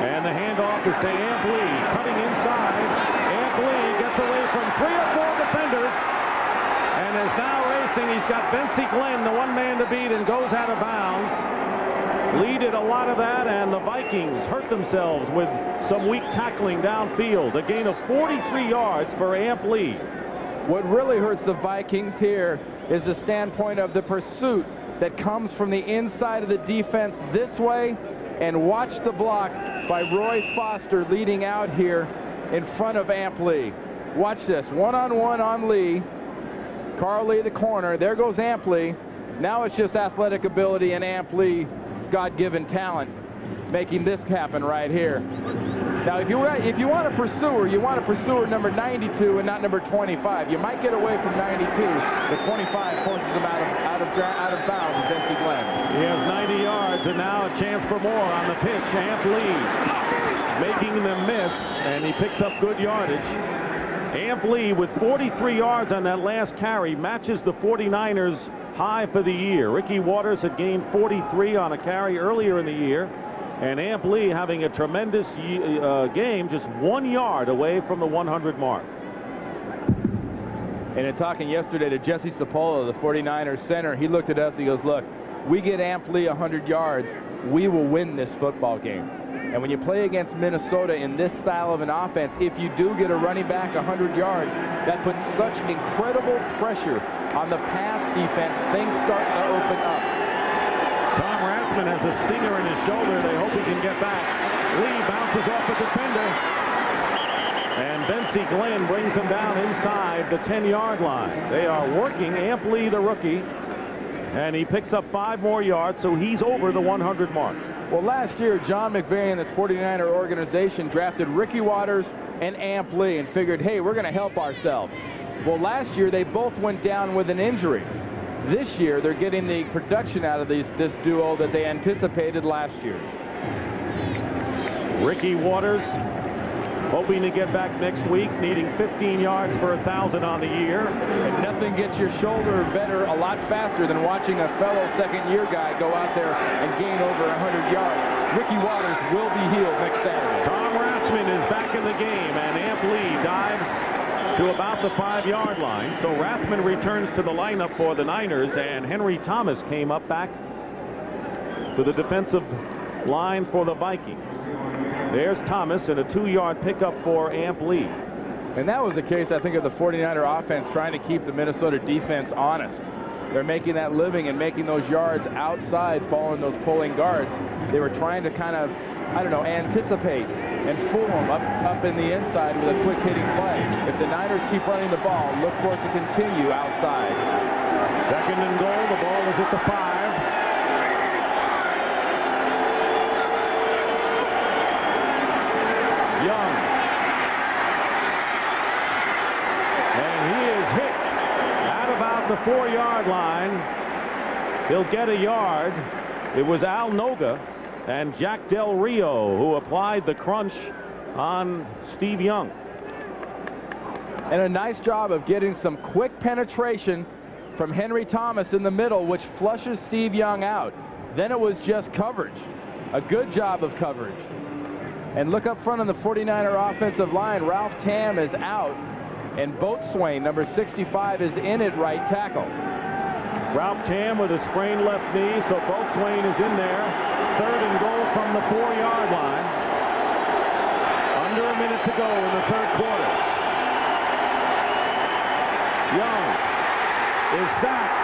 And the handoff is to Amp Lee. Cutting inside. Amp Lee gets away from three or four defenders. And is now racing. He's got Vencie Glenn, the one man to beat, and goes out of bounds. Lee did a lot of that, and the Vikings hurt themselves with some weak tackling downfield. A gain of 43 yards for Amp Lee. What really hurts the Vikings here is the standpoint of the pursuit that comes from the inside of the defense this way, and watch the block by Roy Foster leading out here in front of Amp Lee. Watch this, one-on-one -on, -one on Lee. Carl Lee the corner, there goes Amp Lee. Now it's just athletic ability and Amp Lee God-given talent making this happen right here. Now, if you if you want a pursuer, you want a pursuer number 92 and not number 25. You might get away from 92. The 25 forces him out of out of out of bounds with Vencie Glenn. He has 90 yards and now a chance for more on the pitch. Amp Lee making the miss, and he picks up good yardage. Amp Lee with 43 yards on that last carry matches the 49ers high for the year. Ricky Watters had gained 43 on a carry earlier in the year. And Amp Lee having a tremendous uh, game, just one yard away from the 100 mark. And in talking yesterday to Jesse Sapolu, the 49ers center, he looked at us, he goes, look, we get Amp Lee 100 yards, we will win this football game. And when you play against Minnesota in this style of an offense, if you do get a running back 100 yards, that puts such incredible pressure on the pass defense. Things start to open up. Tom Rathman has a stinger in his shoulder. They hope he can get back. Lee bounces off the defender. And Vencie Glenn brings him down inside the 10-yard line. They are working Amp Lee, the rookie, and he picks up five more yards, so he's over the 100 mark. Well, last year, John McVay and this 49er organization drafted Ricky Watters and Amp Lee and figured, hey, we're going to help ourselves. Well, last year, they both went down with an injury. This year, they're getting the production out of these, this duo that they anticipated last year. Ricky Watters hoping to get back next week, needing 15 yards for a 1,000 on the year. And nothing gets your shoulder better a lot faster than watching a fellow second-year guy go out there and gain over 100 yards. Ricky Watters will be healed next Saturday. Tom Rathman is back in the game, and Amp Lee dives to about the five-yard line. So Rathman returns to the lineup for the Niners, and Henry Thomas came up back to the defensive line for the Vikings. There's Thomas and a two-yard pickup for Amp Lee. And that was the case, I think, of the 49er offense trying to keep the Minnesota defense honest. They're making that living and making those yards outside, following those pulling guards. They were trying to kind of, I don't know, anticipate and fool them up, up in the inside with a quick hitting play. If the Niners keep running the ball, look for it to continue outside. Second and goal. The ball is at the five. Young. And he is hit at about the four-yard line. He'll get a yard. It was Al Noga and Jack Del Rio who applied the crunch on Steve Young. And a nice job of getting some quick penetration from Henry Thomas in the middle, which flushes Steve Young out. Then it was just coverage. A good job of coverage. And look up front on the 49er offensive line. Ralph Tamm is out. And Boatswain, number 65, is in at right tackle. Ralph Tamm with a sprained left knee, so Boatswain is in there. Third and goal from the four-yard line. Under a minute to go in the third quarter. Young is sacked.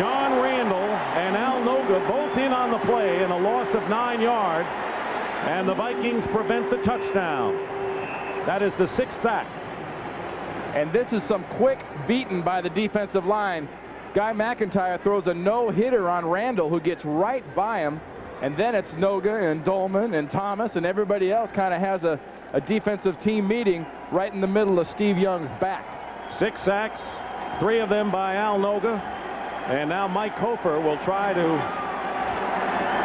John Randle and Al Noga both in on the play and a loss of nine yards. And the Vikings prevent the touchdown. That is the sixth sack. And this is some quick beating by the defensive line. Guy McIntyre throws a no-hitter on Randle, who gets right by him, and then it's Noga and Doleman and Thomas, and everybody else kind of has a, a defensive team meeting right in the middle of Steve Young's back. Six sacks, three of them by Al Noga. And now Mike Cofer will try to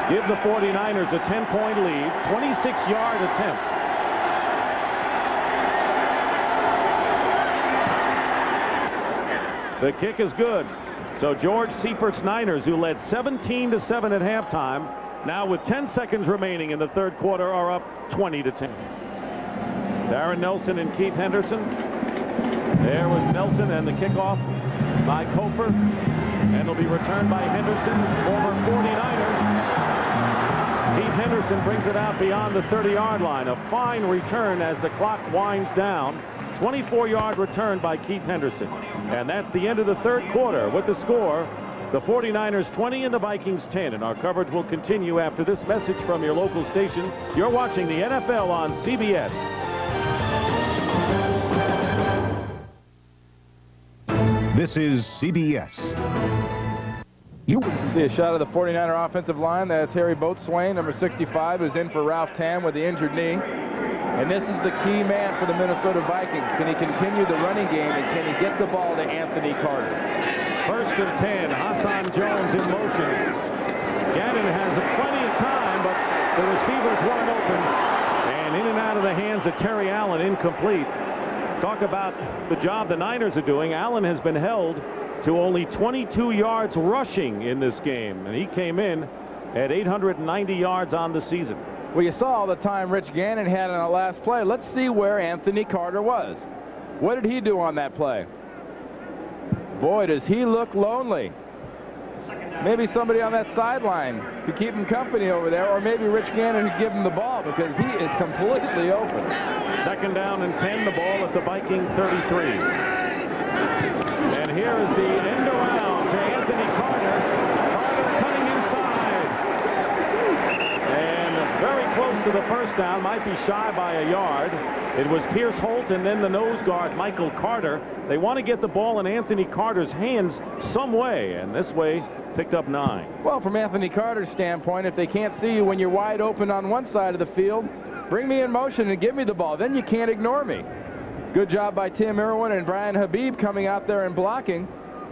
give the 49ers a 10-point lead, 26-yard attempt. The kick is good. So George Seifert's Niners, who led 17 to 7 at halftime, now with 10 seconds remaining in the third quarter, are up 20 to 10. Darrin Nelson and Keith Henderson. There was Nelson and the kickoff by Cofer. And it'll be returned by Henderson, former 49er. Henderson brings it out beyond the 30-yard line. A fine return as the clock winds down. 24-yard return by Keith Henderson. And that's the end of the third quarter with the score. The 49ers 20 and the Vikings 10. And our coverage will continue after this message from your local station. You're watching the NFL on CBS. This is CBS. You see a shot of the 49er offensive line. That's Harry Boatswain, number 65, who's in for Ralph Tamm with the injured knee. And this is the key man for the Minnesota Vikings. Can he continue the running game, and can he get the ball to Anthony Carter? First and 10, Hassan Jones in motion. Gannon has plenty of time, but the receivers weren't open. And in and out of the hands of Terry Allen, incomplete. Talk about the job the Niners are doing. Allen has been held to only 22 yards rushing in this game, and he came in at 890 yards on the season. Well, you saw all the time Rich Gannon had on the last play. Let's see where Anthony Carter was. What did he do on that play? Boy, does he look lonely. Maybe somebody on that sideline to keep him company over there, or maybe Rich Gannon to give him the ball because he is completely open. Second down and 10, the ball at the Viking 33. And here is the end around to Anthony Carter. Carter cutting inside. And very close to the first down, might be shy by a yard. It was Pierce Holt and then the nose guard, Michael Carter. They want to get the ball in Anthony Carter's hands some way, and this way picked up nine. Well, from Anthony Carter's standpoint, if they can't see you when you're wide open on one side of the field, bring me in motion and give me the ball. Then you can't ignore me. Good job by Tim Irwin and Brian Habib coming out there and blocking.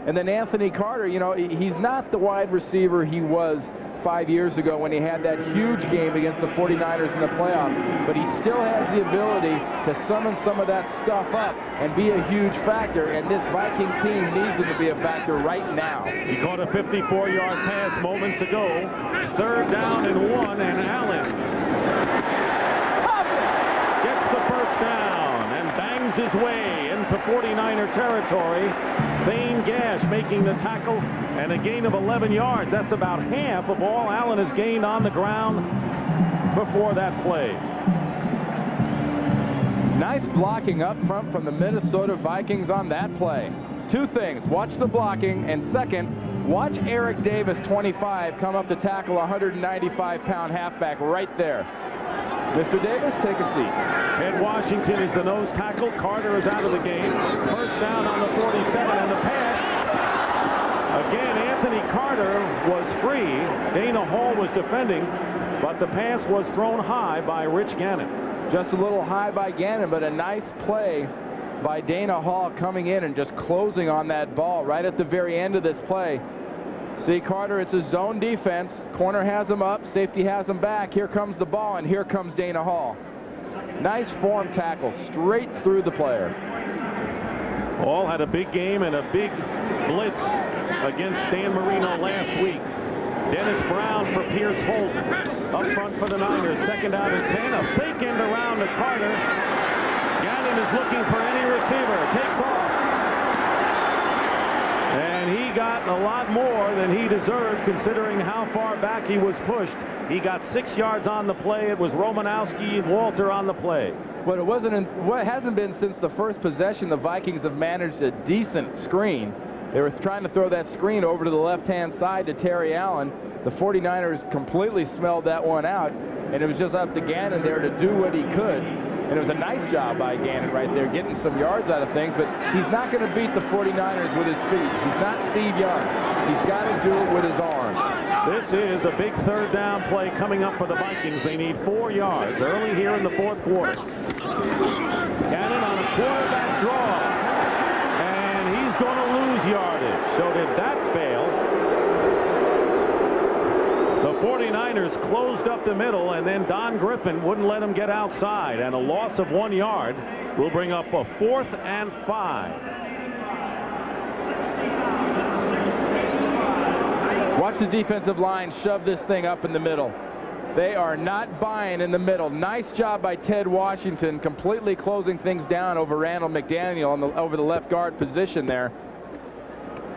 And then Anthony Carter, you know, he's not the wide receiver he was five years ago when he had that huge game against the 49ers in the playoffs. But he still has the ability to summon some of that stuff up and be a huge factor. And this Viking team needs him to be a factor right now. He caught a 54-yard pass moments ago. Third down and one, and Allen gets the first down his way into 49er territory. Thane Gash making the tackle and a gain of 11 yards. That's about half of all Allen has gained on the ground before that play. Nice blocking up front from the Minnesota Vikings on that play. Two things. Watch the blocking, and second, watch Eric Davis, 25, come up to tackle a 195-pound halfback right there. Mr. Davis, take a seat. Ted Washington is the nose tackle. Carter is out of the game. First down on the 47 and the pass. Again, Anthony Carter was free. Dana Hall was defending, but the pass was thrown high by Rich Gannon. Just a little high by Gannon, but a nice play by Dana Hall coming in and just closing on that ball right at the very end of this play. See, Carter, it's a zone defense. Corner has him up, safety has him back. Here comes the ball, and here comes Dana Hall. Nice form tackle, straight through the player. Hall had a big game and a big blitz against Dan Marino last week. Dennis Brown for Pierce Holt. Up front for the Niners. Second down and 10. A fake end around to Carter. Gannon is looking for any receiver. Takes off. And he got a lot more than he deserved considering how far back he was pushed. He got six yards on the play. It was Romanowski and Walter on the play. But it wasn't in, what hasn't been since the first possession the Vikings have managed a decent screen. They were trying to throw that screen over to the left-hand side to Terry Allen. The 49ers completely smelled that one out, and it was just up to Gannon there to do what he could. And it was a nice job by Gannon right there, getting some yards out of things, but he's not going to beat the 49ers with his feet. He's not Steve Young. He's got to do it with his arm. This is a big third down play coming up for the Vikings. They need four yards early here in the fourth quarter. Gannon on a quarterback draw. And he's going to lose yardage. So did that fail? The 49ers closed up the middle, and then Don Griffin wouldn't let him get outside. And a loss of one yard will bring up a fourth and five. Watch the defensive line shove this thing up in the middle. They are not buying in the middle. Nice job by Ted Washington completely closing things down over Randall McDaniel on the, over the left guard position there.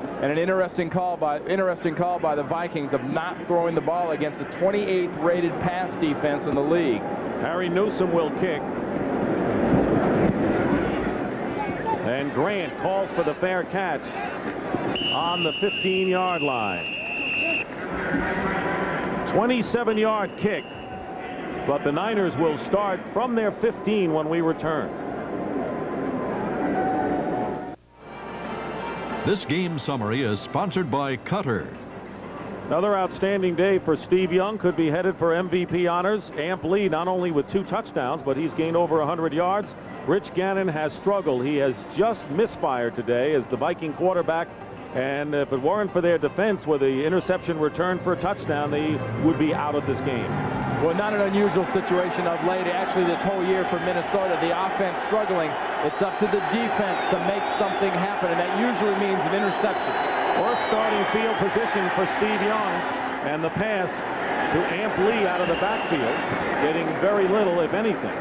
And an interesting call by interesting call by the Vikings of not throwing the ball against the 28th rated pass defense in the league. Harry Newsome will kick. And Grant calls for the fair catch on the 15-yard line. 27-yard kick. But the Niners will start from their 15 when we return. This game summary is sponsored by Cutter. Another outstanding day for Steve Young. Could be headed for MVP honors. Amp Lee not only with two touchdowns, but he's gained over 100 yards. Rich Gannon has struggled. He has just misfired today as the Viking quarterback and if it weren't for their defense with the interception return for a touchdown, they would be out of this game. Well, not an unusual situation of late. Actually, this whole year for Minnesota, the offense struggling. It's up to the defense to make something happen, and that usually means an interception. Or starting field position for Steve Young, and the pass to Amp Lee out of the backfield, getting very little, if anything.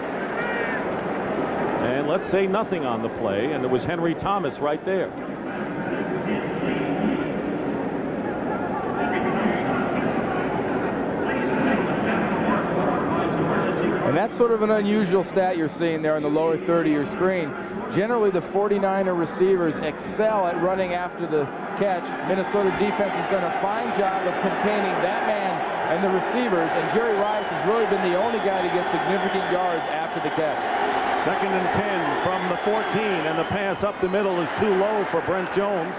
And let's say nothing on the play, and it was Henry Thomas right there. That's sort of an unusual stat you're seeing there on the lower third of your screen. Generally, the 49er receivers excel at running after the catch. Minnesota defense has done a fine job of containing that man and the receivers, and Jerry Rice has really been the only guy to get significant yards after the catch. Second and 10 from the 14, and the pass up the middle is too low for Brent Jones.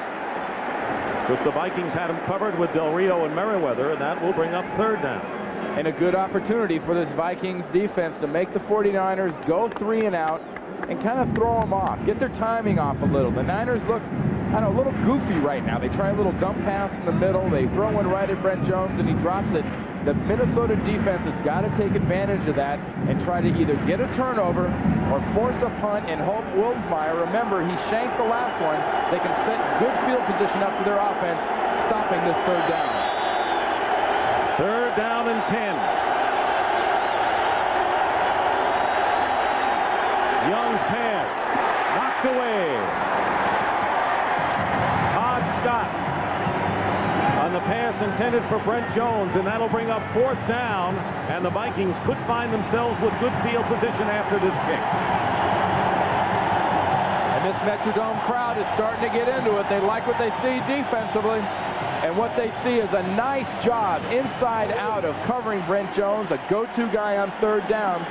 Because the Vikings had him covered with Del Rio and Merriweather, and that will bring up third down and a good opportunity for this Vikings defense to make the 49ers go three and out and kind of throw them off, get their timing off a little. The Niners look, don't know, a little goofy right now. They try a little dump pass in the middle. They throw one right at Brent Jones, and he drops it. The Minnesota defense has got to take advantage of that and try to either get a turnover or force a punt and hope Wilmsmeyer, remember, he shanked the last one. They can set good field position up for their offense, stopping this third down. Down and 10. Young's pass knocked away. Todd Scott on the pass intended for Brent Jones, and that'll bring up fourth down, and the Vikings could find themselves with good field position after this kick. And this Metrodome crowd is starting to get into it. They like what they see defensively. And what they see is a nice job inside out of covering Brent Jones, a go-to guy on third down.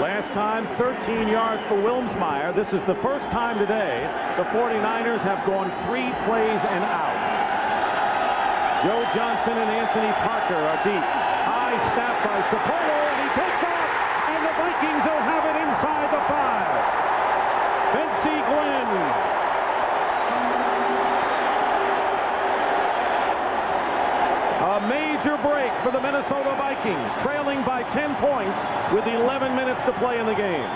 Last time, 13 yards for Wilmsmeyer. This is the first time today the 49ers have gone three plays and out. Joe Johnson and Anthony Parker are deep. High snap by Sapolu, Vikings, trailing by 10 points with 11 minutes to play in the game.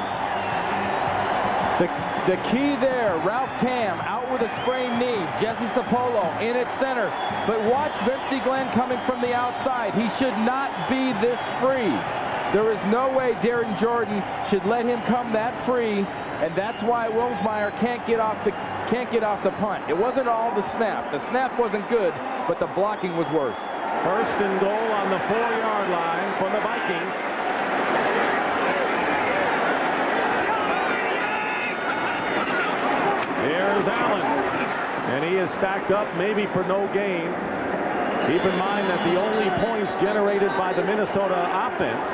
The, the key there, Ralph Tamm out with a sprained knee. Jesse Sapolu in at center. But watch Vencie Glenn coming from the outside. He should not be this free. There is no way Darin Jordan should let him come that free, and that's why Wilmsmeyer can't get off the can't get off the punt. It wasn't all the snap. The snap wasn't good, but the blocking was worse. First and goal on the four-yard line for the Vikings. Here's Allen. And he is stacked up maybe for no gain. Keep in mind that the only points generated by the Minnesota offense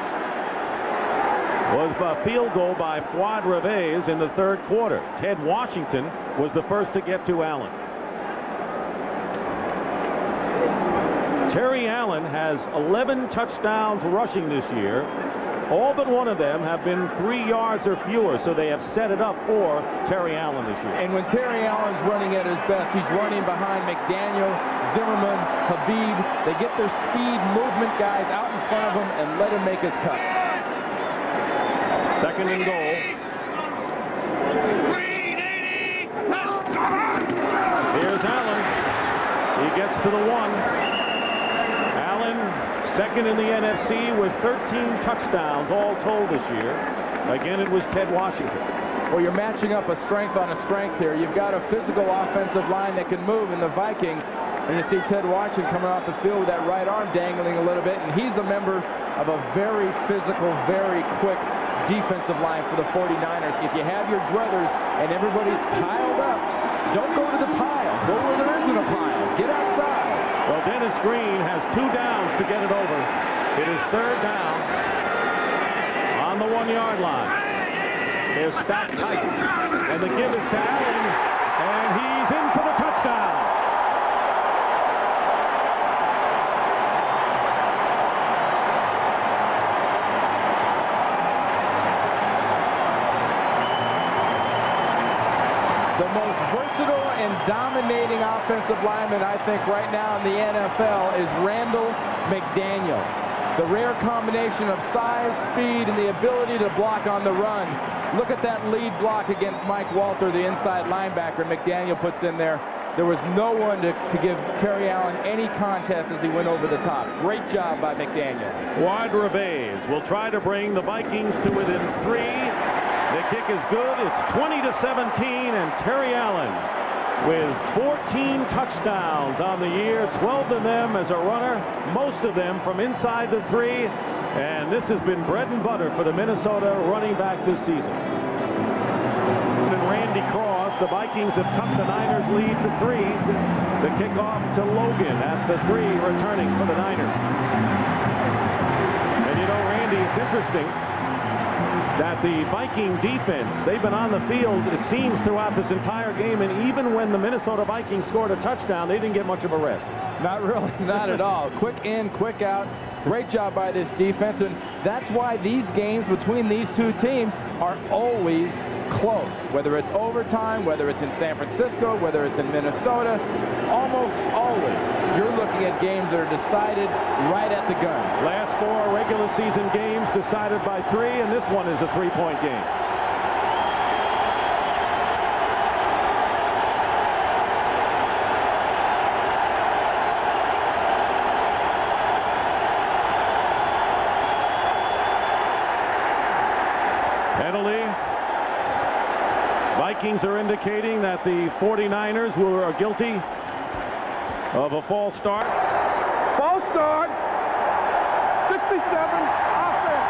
was a field goal by Fuad Reveiz in the third quarter. Ted Washington was the first to get to Allen. Terry Allen has 11 touchdowns rushing this year. All but one of them have been three yards or fewer, so they have set it up for Terry Allen this year. And when Terry Allen's running at his best, he's running behind McDaniel, Zimmerman, Habib. They get their speed movement guys out in front of him and let him make his cut. Second and goal. Here's Allen. He gets to the one. Second in the NFC with 13 touchdowns all told this year. Again, it was Ted Washington. Well, you're matching up a strength on a strength here. You've got a physical offensive line that can move in the Vikings. And you see Ted Washington coming off the field with that right arm dangling a little bit. And he's a member of a very physical, very quick defensive line for the 49ers. If you have your druthers and everybody's piled up, don't go to the pile. Go where there isn't a pile. Get outside. Well, Dennis Green has two downs to get it over. It is third down on the one-yard line. They're stacked tight. And the give is Allen, and he's in for the touchdown. The most versatile and dominating offensive lineman, I think, right now in the NFL is Randall McDaniel. The rare combination of size, speed, and the ability to block on the run. Look at that lead block against Mike Walter, the inside linebacker McDaniel puts in there. There was no one to, to give Terry Allen any contest as he went over the top. Great job by McDaniel. Fuad Reveiz will try to bring the Vikings to within three. The kick is good. It's 20 to 17, and Terry Allen with 14 touchdowns on the year, 12 of them as a runner, most of them from inside the three. And this has been bread and butter for the Minnesota running back this season. And Randy Cross, the Vikings have cut the Niners lead to three. The kickoff to Logan at the three, returning for the Niners. And you know, Randy, it's interesting that the Viking defense, they've been on the field, it seems, throughout this entire game, and even when the Minnesota Vikings scored a touchdown, they didn't get much of a rest. Not really, not at all. quick in, quick out. Great job by this defense, and that's why these games between these two teams are always close. Whether it's overtime, whether it's in San Francisco, whether it's in Minnesota, almost always you're looking at games that are decided right at the gun. Last four regular season games decided by three, and this one is a three-point game. Vikings are indicating that the 49ers were guilty of a false start. False start. 67 offense.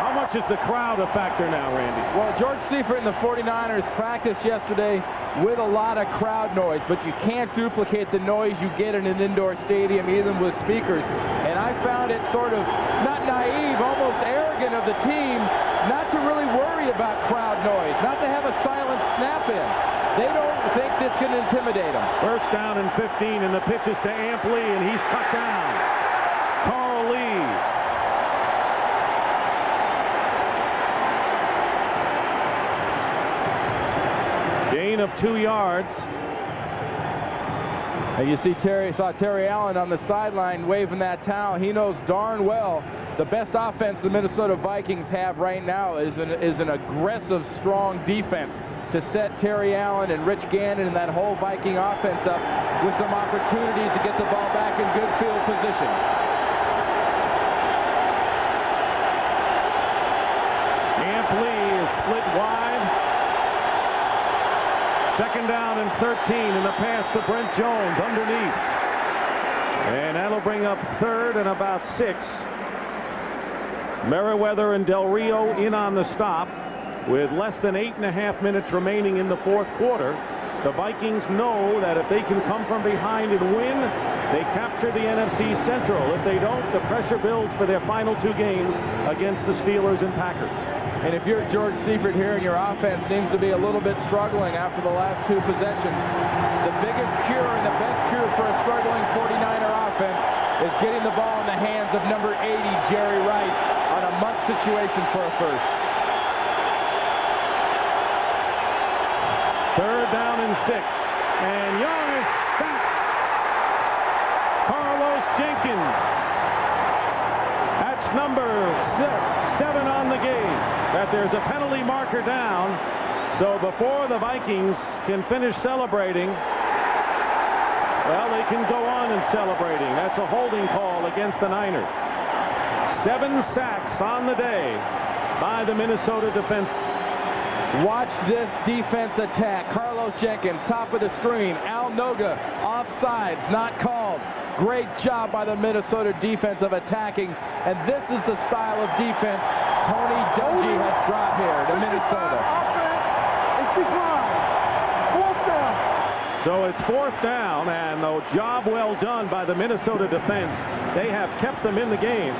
How much is the crowd a factor now, Randy? Well, George Seifert and the 49ers practiced yesterday with a lot of crowd noise, but you can't duplicate the noise you get in an indoor stadium, even with speakers. And I found it sort of, not naive, almost arrogant of the team not to really worry about crowd noise, not to have a silent snap in. They don't can intimidate him. First down and 15, and the pitch is to Amp Lee, and he's cut down. Carl Lee. Gain of two yards. And you see Terry saw Terry Allen on the sideline waving that towel. He knows darn well the best offense the Minnesota Vikings have right now is an, is an aggressive, strong defense to set Terry Allen and Rich Gannon and that whole Viking offense up with some opportunities to get the ball back in good field position. Amp Lee is split wide. Second down and 13 in the pass to Brent Jones underneath. And that'll bring up third and about six. Merriweather and Del Rio in on the stop with less than eight and a half minutes remaining in the fourth quarter. The Vikings know that if they can come from behind and win, they capture the NFC Central. If they don't, the pressure builds for their final two games against the Steelers and Packers. And if you're George Seifert here and your offense seems to be a little bit struggling after the last two possessions, the biggest cure and the best cure for a struggling 49er offense is getting the ball in the hands of number 80, Jerry Rice, on a month situation for a first. Third down and six. And Young is sacked. Carlos Jenkins. That's number seven on the game. That there's a penalty marker down. So before the Vikings can finish celebrating, well, they can go on and celebrating. That's a holding call against the Niners. Seven sacks on the day by the Minnesota defense Watch this defense attack. Carlos Jenkins, top of the screen. Al Noga, offsides, not called. Great job by the Minnesota defense of attacking. And this is the style of defense Tony Dungy has brought here to Minnesota. It's declined. Fourth. So it's fourth down, and a job well done by the Minnesota defense. They have kept them in the game.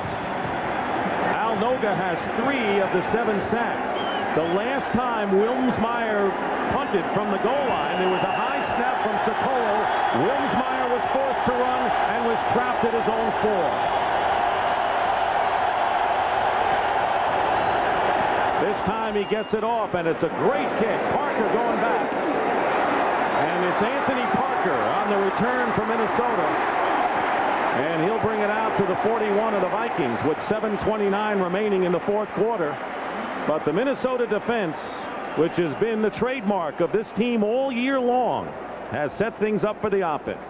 Al Noga has three of the seven sacks. The last time Wilmsmeyer punted from the goal line, there was a high snap from Sapolu. Wilmsmeyer was forced to run and was trapped at his own four. This time he gets it off, and it's a great kick. Parker going back. And it's Anthony Parker on the return from Minnesota. And he'll bring it out to the 41 of the Vikings with 7.29 remaining in the fourth quarter. But the Minnesota defense, which has been the trademark of this team all year long, has set things up for the offense.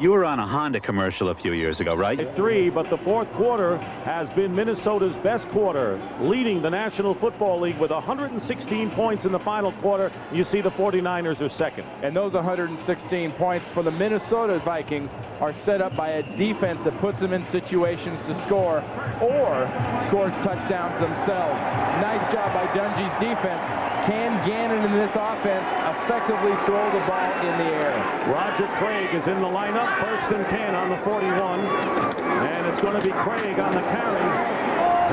You were on a Honda commercial a few years ago, right? Three, but the fourth quarter has been Minnesota's best quarter, leading the National Football League with 116 points in the final quarter. You see the 49ers are second. And those 116 points for the Minnesota Vikings are set up by a defense that puts them in situations to score or scores touchdowns themselves. Nice job by Dungy's defense. Can Gannon in this offense effectively throw the ball in the air? Roger Craig is in the lineup. First and 10 on the 41. And it's going to be Craig on the carry.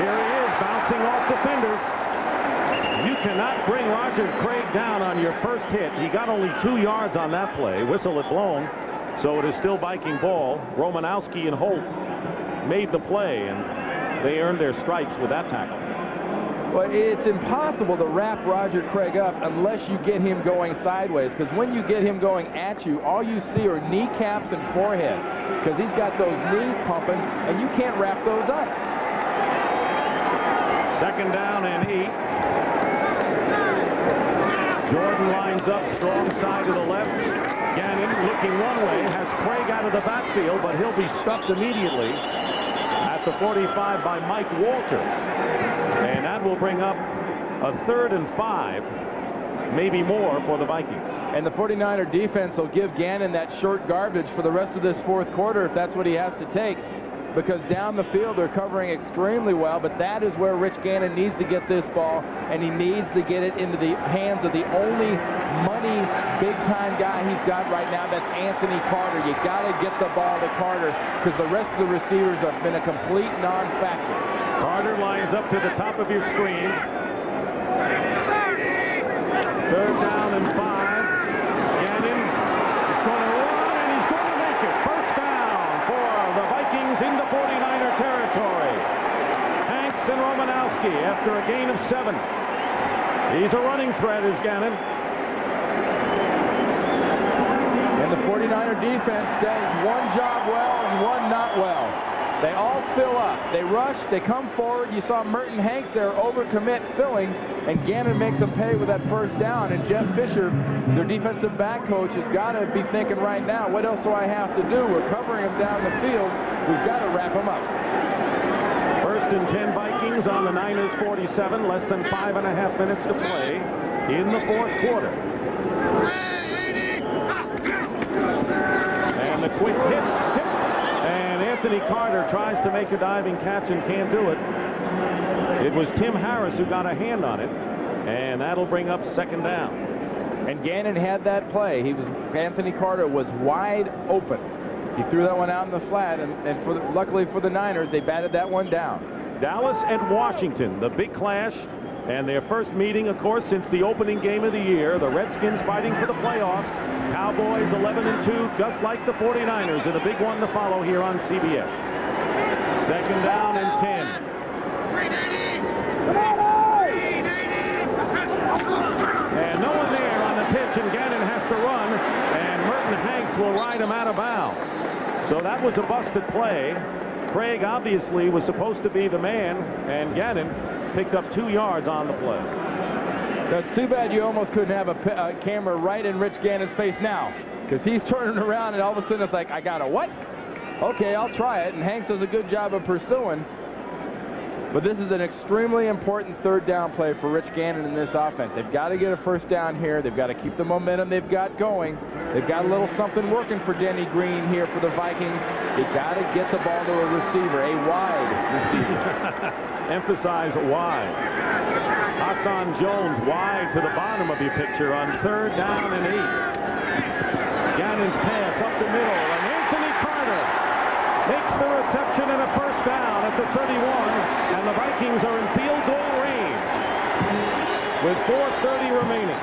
Here he is bouncing off defenders. You cannot bring Roger Craig down on your first hit. He got only two yards on that play. Whistle had blown. So it is still Viking ball. Romanowski and Holt made the play, and they earned their stripes with that tackle. Well, it's impossible to wrap Roger Craig up unless you get him going sideways, because when you get him going at you, all you see are kneecaps and forehead, because he's got those knees pumping, and you can't wrap those up. Second down and eight. Jordan lines up strong side to the left. Looking one way, has Craig out of the backfield, but he'll be stuffed immediately at the 45 by Mike Walter. And that will bring up a third and five, maybe more for the Vikings. And the 49er defense will give Gannon that short garbage for the rest of this fourth quarter if that's what he has to take. Because down the field they're covering extremely well, but that is where Rich Gannon needs to get this ball, and he needs to get it into the hands of the only money big-time guy he's got right now. That's Anthony Carter. You got to get the ball to Carter because the rest of the receivers have been a complete non-factor. Carter lines up to the top of your screen. Third down and five. Gannon is going to run, and he's going to make it. First down for the Vikings into 49er territory. Hanks and After a gain of seven. He's a running threat, is Gannon. And the 49er defense does one job well and one not well. They all fill up. They rush. They come forward. You saw Merton Hanks there overcommit filling, and Gannon makes them pay with that first down. And Jeff Fisher, their defensive back coach, has got to be thinking right now, what else do I have to do? We're covering them down the field. We've got to wrap them up. And 10 Vikings on the Niners 47. Less than five and a half minutes to play in the fourth quarter. And the quick hit tip and Anthony Carter tries to make a diving catch and can't do it. It was Tim Harris who got a hand on it. And that'll bring up second down. And Gannon had that play. He was Anthony Carter was wide open. He threw that one out in the flat, and, and for the, luckily for the Niners, they batted that one down. Dallas and Washington, the big clash, and their first meeting, of course, since the opening game of the year. The Redskins fighting for the playoffs. Cowboys 11 and 2, just like the 49ers, and a big one to follow here on CBS. Second down and 10. And no one there on the pitch, and Gannon has to run, and Merton Hanks will ride him out of bounds. So that was a busted play. Craig obviously was supposed to be the man, and Gannon picked up two yards on the play. That's too bad you almost couldn't have a, a camera right in Rich Gannon's face now, because he's turning around, and all of a sudden it's like, I got a what? Okay, I'll try it, and Hanks does a good job of pursuing. But this is an extremely important third down play for Rich Gannon in this offense. They've got to get a first down here. They've got to keep the momentum they've got going. They've got a little something working for Denny Green here for the Vikings. They've got to get the ball to a receiver, a wide receiver. Emphasize wide. Hassan Jones wide to the bottom of your picture on third down and eight. Gannon's pass up the middle, and Anthony Carter makes the reception and a first down at the 31, the Vikings are in field goal range with 4.30 remaining.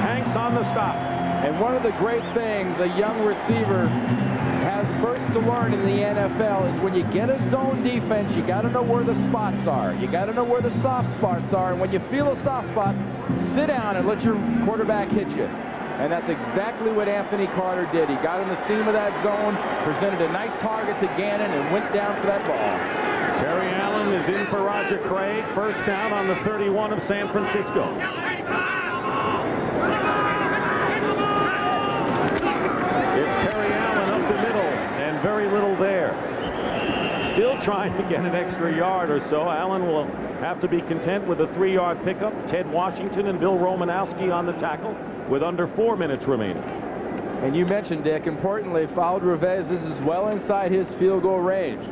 Hanks on the stop. And one of the great things a young receiver has first to learn in the NFL is when you get a zone defense, you got to know where the spots are. You got to know where the soft spots are. And when you feel a soft spot, sit down and let your quarterback hit you. And that's exactly what Anthony Carter did. He got in the seam of that zone, presented a nice target to Gannon, and went down for that ball. Is in for Roger Craig. First down on the 31 of San Francisco. It's Terry Allen up the middle, and very little there. Still trying to get an extra yard or so. Allen will have to be content with a three-yard pickup. Ted Washington and Bill Romanowski on the tackle with under four minutes remaining. And you mentioned, Dick, importantly, Fuad Reveiz, this is well inside his field goal range.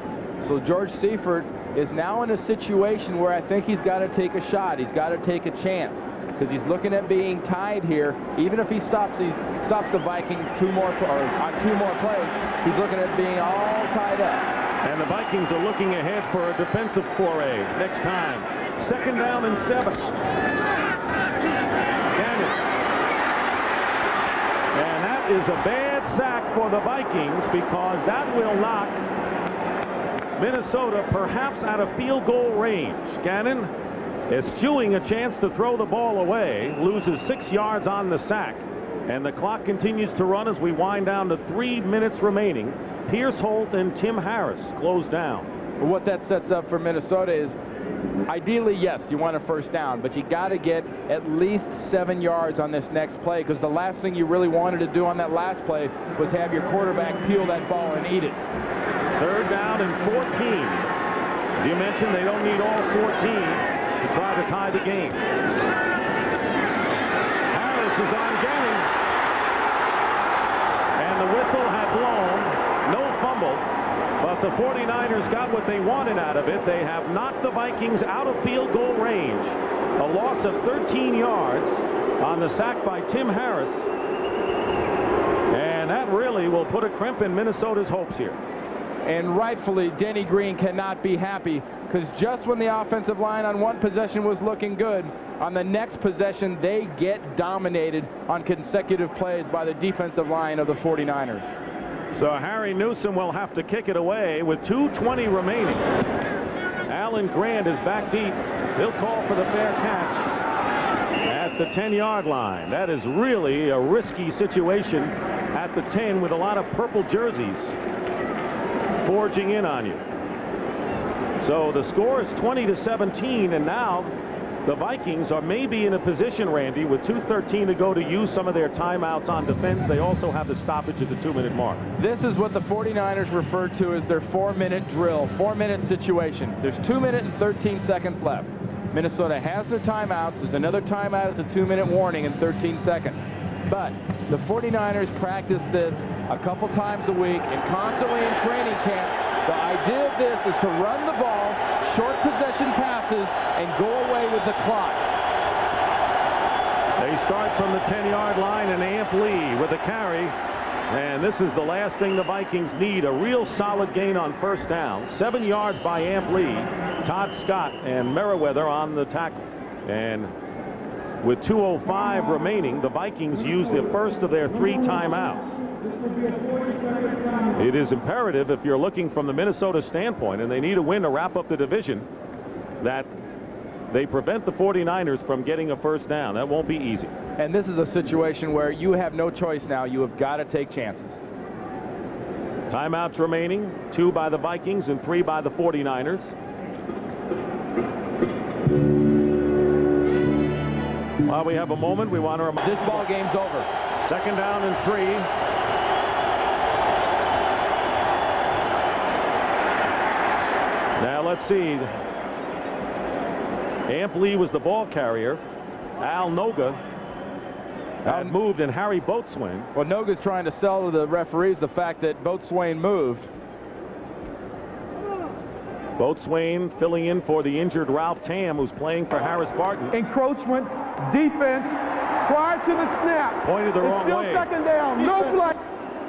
So George Seifert is now in a situation where I think he's got to take a shot. He's got to take a chance because he's looking at being tied here. Even if he stops these stops the Vikings two more or on two more plays, he's looking at being all tied up. And the Vikings are looking ahead for a defensive foray next time. Second down and seven. Gannon. And that is a bad sack for the Vikings because that will knock Minnesota perhaps out of field goal range. Gannon eschewing a chance to throw the ball away, loses six yards on the sack. And the clock continues to run as we wind down to three minutes remaining. Pierce Holt and Tim Harris close down. What that sets up for Minnesota is ideally, yes, you want a first down, but you got to get at least seven yards on this next play because the last thing you really wanted to do on that last play was have your quarterback peel that ball and eat it. Third down and 14. You mentioned, they don't need all 14 to try to tie the game. Harris is on Gannon. And the whistle had blown. No fumble. The 49ers got what they wanted out of it. They have knocked the Vikings out of field goal range. A loss of 13 yards on the sack by Tim Harris. And that really will put a crimp in Minnesota's hopes here. And rightfully, Denny Green cannot be happy because just when the offensive line on one possession was looking good, on the next possession, they get dominated on consecutive plays by the defensive line of the 49ers. So Harry Newsome will have to kick it away with 2.20 remaining. Alan Grant is back deep. He'll call for the fair catch at the 10-yard line. That is really a risky situation at the 10 with a lot of purple jerseys forging in on you. So the score is 20 to 17, and now the Vikings are maybe in a position, Randy, with 2.13 to go to use some of their timeouts on defense. They also have the stoppage at the two-minute mark. This is what the 49ers refer to as their four-minute drill, four-minute situation. There's two minutes and 13 seconds left. Minnesota has their timeouts. There's another timeout at the two-minute warning in 13 seconds. But the 49ers practice this a couple times a week and constantly in training camp. The idea of this is to run the ball, short possession passes, and go away with the clock. They start from the 10-yard line, and Amp Lee with a carry. And this is the last thing the Vikings need, a real solid gain on first down. Seven yards by Amp Lee, Todd Scott and Merriweather on the tackle. And with 2.05 remaining, the Vikings use the first of their three timeouts. It is imperative if you're looking from the Minnesota standpoint, and they need a win to wrap up the division, that they prevent the 49ers from getting a first down. That won't be easy. And this is a situation where you have no choice now. You have got to take chances. Timeouts remaining, two by the Vikings and three by the 49ers. While we have a moment, we want to remind this ball game's over. Second down and three. Now let's see. Amp Lee was the ball carrier. Al Noga had moved and Harry Boatswain. Well, Noga's trying to sell to the referees the fact that Boatswain moved. Boatswain filling in for the injured Ralph Tamm, who's playing for Harris Barton. Encroachment, defense, prior to the snap. Pointed the it's wrong still way. second down, no play.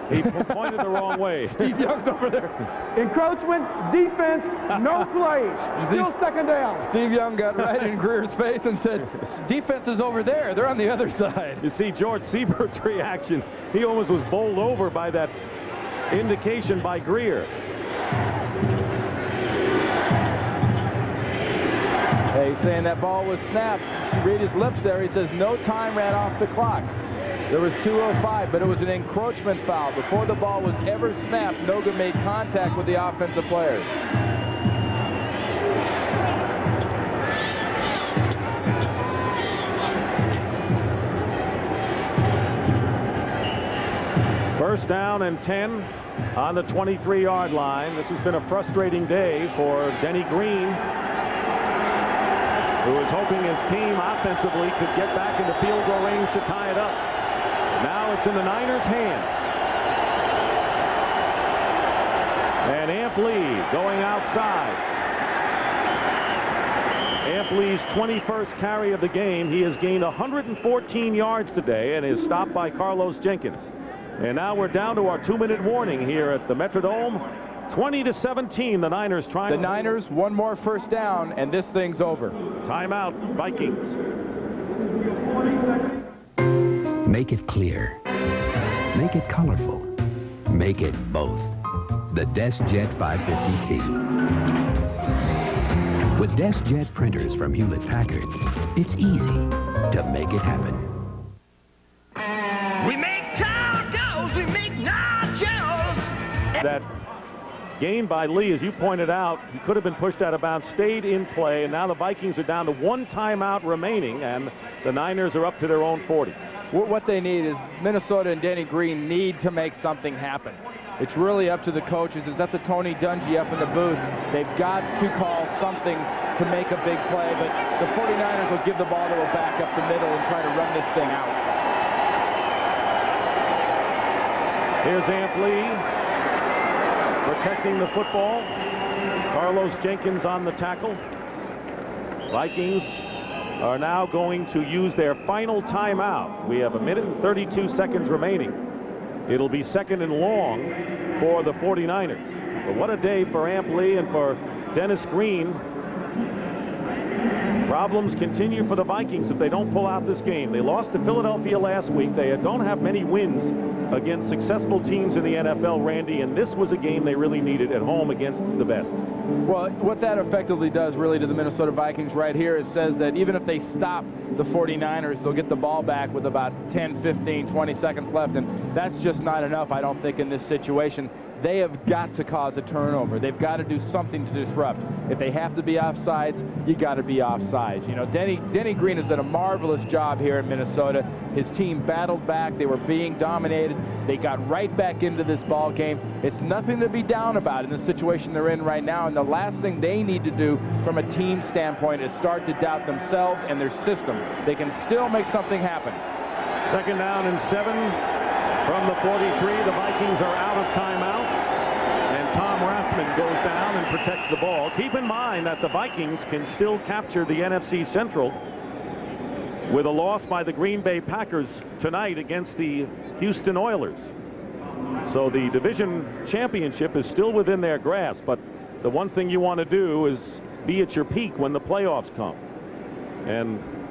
He pointed the wrong way. Steve Young's over there. Encroachment, defense, no play. Still second down. Steve Young got right in Grier's face and said, defense is over there. They're on the other side. You see George Seifert's reaction. He almost was bowled over by that indication by Greer. Hey, he's saying that ball was snapped. You read his lips there. He says no time ran off the clock. There was 2.05, but it was an encroachment foul. Before the ball was ever snapped, Noga made contact with the offensive player. First down and 10 on the 23-yard line. This has been a frustrating day for Denny Green, who is hoping his team offensively could get back into field goal range to tie it up. Now it's in the Niners' hands. And Amp Lee going outside. Amp Lee's 21st carry of the game. He has gained 114 yards today and is stopped by Carlos Jenkins. And now we're down to our two-minute warning here at the Metrodome. 20 to 17, the Niners trying. The Niners, one more first down, and this thing's over. Timeout, Vikings. Make it clear. Make it colorful. Make it both. The DeskJet 550C. With DeskJet printers from Hewlett-Packard, it's easy to make it happen. We make tacos, we make nachos. That gain by Lee, as you pointed out, he could have been pushed out of bounds, stayed in play, and now the Vikings are down to one timeout remaining, and the Niners are up to their own 40. What they need is Minnesota and Danny Green need to make something happen. It's really up to the coaches. It's up to Tony Dungy up in the booth. They've got to call something to make a big play, but the 49ers will give the ball to a back up the middle and try to run this thing out. Here's Amp Lee protecting the football. Carlos Jenkins on the tackle. Vikings are now going to use their final timeout. We have a minute and 32 seconds remaining. It'll be second and long for the 49ers. But what a day for Amp Lee and for Dennis Green. Problems continue for the Vikings if they don't pull out this game. They lost to Philadelphia last week. They don't have many wins against successful teams in the NFL, Randy, and this was a game they really needed at home against the best. Well, what that effectively does really to the Minnesota Vikings right here is says that even if they stop the 49ers, they'll get the ball back with about 10, 15, 20 seconds left, and that's just not enough, I don't think, in this situation. They have got to cause a turnover. They've got to do something to disrupt. If they have to be offsides, you got to be offsides. You know, Denny, Denny Green has done a marvelous job here in Minnesota. His team battled back. They were being dominated. They got right back into this ball game. It's nothing to be down about in the situation they're in right now. And the last thing they need to do from a team standpoint is start to doubt themselves and their system. They can still make something happen. Second down and seven from the 43. The Vikings are out of timeouts. And Tom Rathman goes down and protects the ball. Keep in mind that the Vikings can still capture the NFC Central with a loss by the Green Bay Packers tonight against the Houston Oilers. So the division championship is still within their grasp, but the one thing you want to do is be at your peak when the playoffs come. And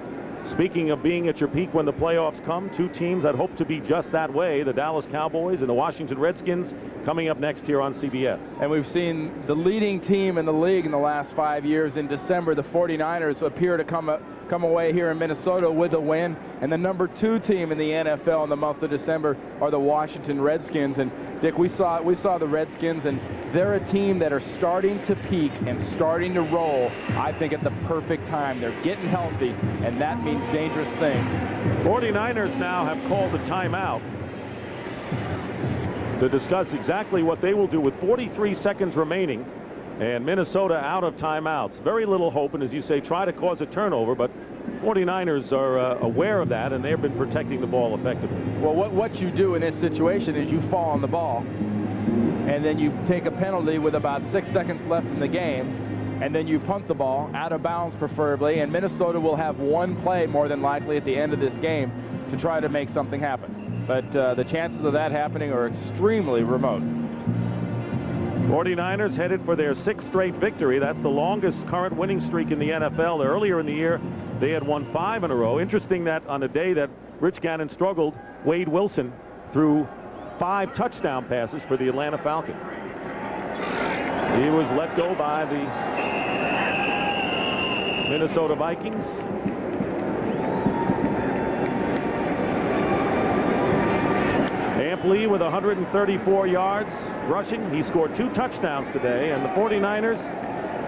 speaking of being at your peak when the playoffs come, two teams that hope to be just that way, the Dallas Cowboys and the Washington Redskins, coming up next here on CBS. And we've seen the leading team in the league in the last five years. In December, the 49ers appear to come, come away here in Minnesota with a win. And the number two team in the NFL in the month of December are the Washington Redskins. And Dick, we saw we saw the Redskins, and they're a team that are starting to peak and starting to roll. I think at the perfect time. They're getting healthy, and that means dangerous things. 49ers now have called a timeout to discuss exactly what they will do with 43 seconds remaining and Minnesota out of timeouts. Very little hope, and as you say, try to cause a turnover, but 49ers are uh, aware of that, and they've been protecting the ball effectively. Well, what, what you do in this situation is you fall on the ball, and then you take a penalty with about six seconds left in the game, and then you punt the ball out of bounds preferably, and Minnesota will have one play more than likely at the end of this game to try to make something happen. But uh, the chances of that happening are extremely remote. 49ers headed for their sixth straight victory. That's the longest current winning streak in the NFL. Earlier in the year, they had won five in a row. Interesting that on a day that Rich Gannon struggled, Wade Wilson threw five touchdown passes for the Atlanta Falcons. He was let go by the Minnesota Vikings. Lee with 134 yards rushing. He scored two touchdowns today, and the 49ers,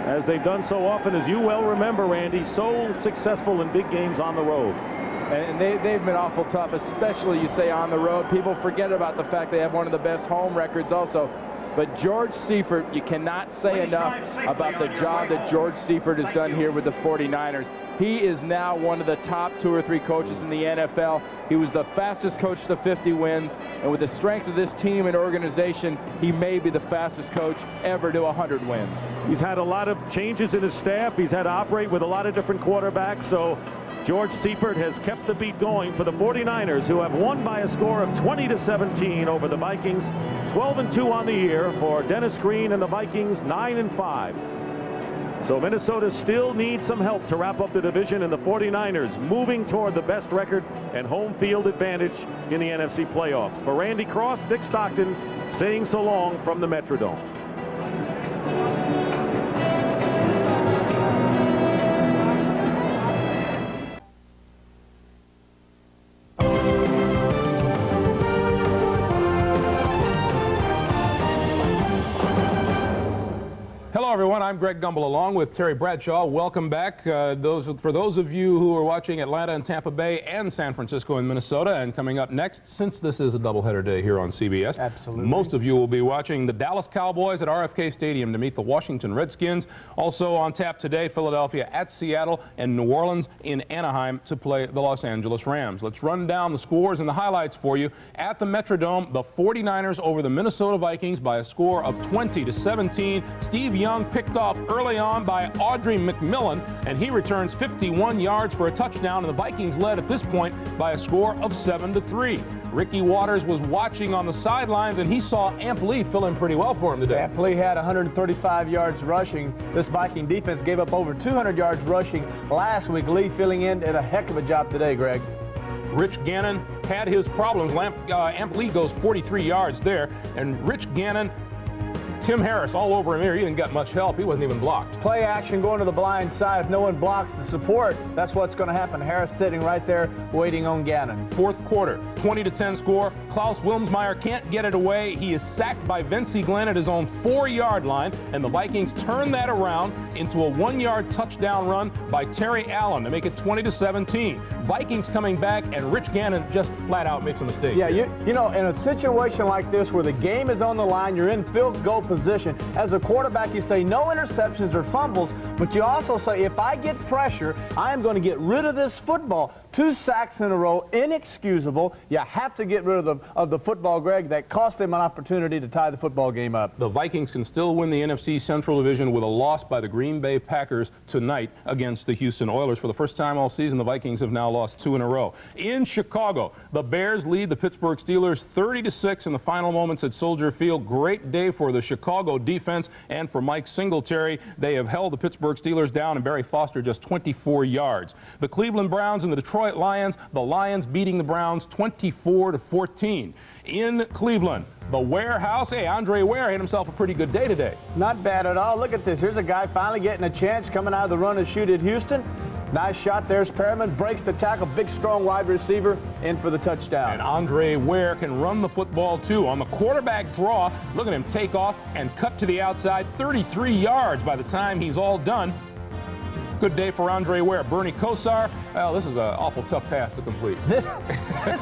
as they've done so often, as you well remember, Randy, so successful in big games on the road. And they, they've been awful tough, especially, you say, on the road. People forget about the fact they have one of the best home records also. But George Seifert, you cannot say enough about the job that George Seifert has done here with the 49ers. He is now one of the top two or three coaches in the NFL. He was the fastest coach to 50 wins, and with the strength of this team and organization, he may be the fastest coach ever to 100 wins. He's had a lot of changes in his staff. He's had to operate with a lot of different quarterbacks, so George Seifert has kept the beat going for the 49ers, who have won by a score of 20 to 17 over the Vikings. 12 and 2 on the year for Dennis Green and the Vikings, 9 and 5. So Minnesota still needs some help to wrap up the division, and the 49ers moving toward the best record and home field advantage in the NFC playoffs. For Randy Cross, Dick Stockton saying so long from the Metrodome. I'm Greg Gumbel along with Terry Bradshaw. Welcome back. Uh, those For those of you who are watching Atlanta and Tampa Bay and San Francisco and Minnesota, and coming up next, since this is a doubleheader day here on CBS, Absolutely. most of you will be watching the Dallas Cowboys at RFK Stadium to meet the Washington Redskins. Also on tap today, Philadelphia at Seattle and New Orleans in Anaheim to play the Los Angeles Rams. Let's run down the scores and the highlights for you. At the Metrodome, the 49ers over the Minnesota Vikings by a score of 20 to 17. Steve Young picked off early on by Audray McMillian, and he returns 51 yards for a touchdown, and the Vikings led at this point by a score of 7 to 3. Ricky Watters was watching on the sidelines, and he saw Amp Lee fill in pretty well for him today. Amp Lee had 135 yards rushing. This Viking defense gave up over 200 yards rushing last week. Lee filling in did a heck of a job today, Greg. Rich Gannon had his problems. Lamp, uh, Amp Lee goes 43 yards there, and Rich Gannon Tim Harris all over him here. He didn't get much help. He wasn't even blocked. Play action going to the blind side. If no one blocks the support, that's what's going to happen. Harris sitting right there waiting on Gannon. Fourth quarter, 20 to 10 score. Klaus Wilmsmeyer can't get it away. He is sacked by Vencie Glenn at his own four-yard line, and the Vikings turn that around into a one-yard touchdown run by Terry Allen to make it 20 to 17. Vikings coming back, and Rich Gannon just flat out makes a mistake. Yeah, you, you know, in a situation like this where the game is on the line, you're in field goal position. As a quarterback, you say no interceptions or fumbles, but you also say, if I get pressure, I am going to get rid of this football. Two sacks in a row, inexcusable. You have to get rid of the, of the football, Greg. That cost them an opportunity to tie the football game up. The Vikings can still win the NFC Central Division with a loss by the Green Bay Packers tonight against the Houston Oilers. For the first time all season, the Vikings have now lost two in a row. In Chicago, the Bears lead the Pittsburgh Steelers 30 to 6 in the final moments at Soldier Field. Great day for the Chicago defense and for Mike Singletary. They have held the Pittsburgh Steelers down and Barry Foster just 24 yards. The Cleveland Browns and the Detroit Detroit Lions. The Lions beating the Browns 24 to 14. In Cleveland, the warehouse. Hey, Andre Ware had himself a pretty good day today. Not bad at all. Look at this. Here's a guy finally getting a chance coming out of the run and shoot at Houston. Nice shot. There's Perriman. Breaks the tackle. Big, strong wide receiver in for the touchdown. And Andre Ware can run the football, too. On the quarterback draw, look at him take off and cut to the outside. 33 yards by the time he's all done. Good day for Andre Ware. Bernie Kosar, well, this is an awful tough pass to complete. This, this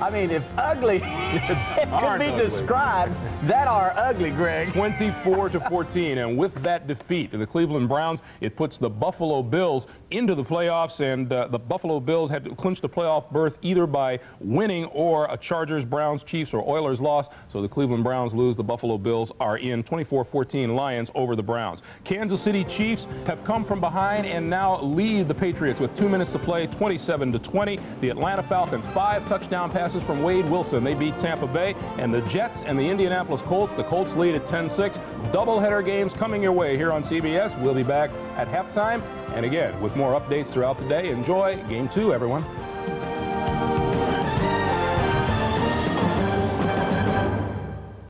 I mean, if ugly it could be ugly. described, that are ugly, Greg. 24 to 14, and with that defeat to the Cleveland Browns, it puts the Buffalo Bills into the playoffs, and uh, the Buffalo Bills had to clinch the playoff berth either by winning or a Chargers, Browns, Chiefs, or Oilers loss. So the Cleveland Browns lose. The Buffalo Bills are in 24-14 Lions over the Browns. Kansas City Chiefs have come from behind and now lead the Patriots with two minutes to play, 27 to 20. The Atlanta Falcons, five touchdown passes from Wade Wilson. They beat Tampa Bay. And the Jets and the Indianapolis Colts, the Colts lead at 10-6. Doubleheader games coming your way here on CBS. We'll be back at halftime. And again, with more updates throughout the day, enjoy Game 2, everyone.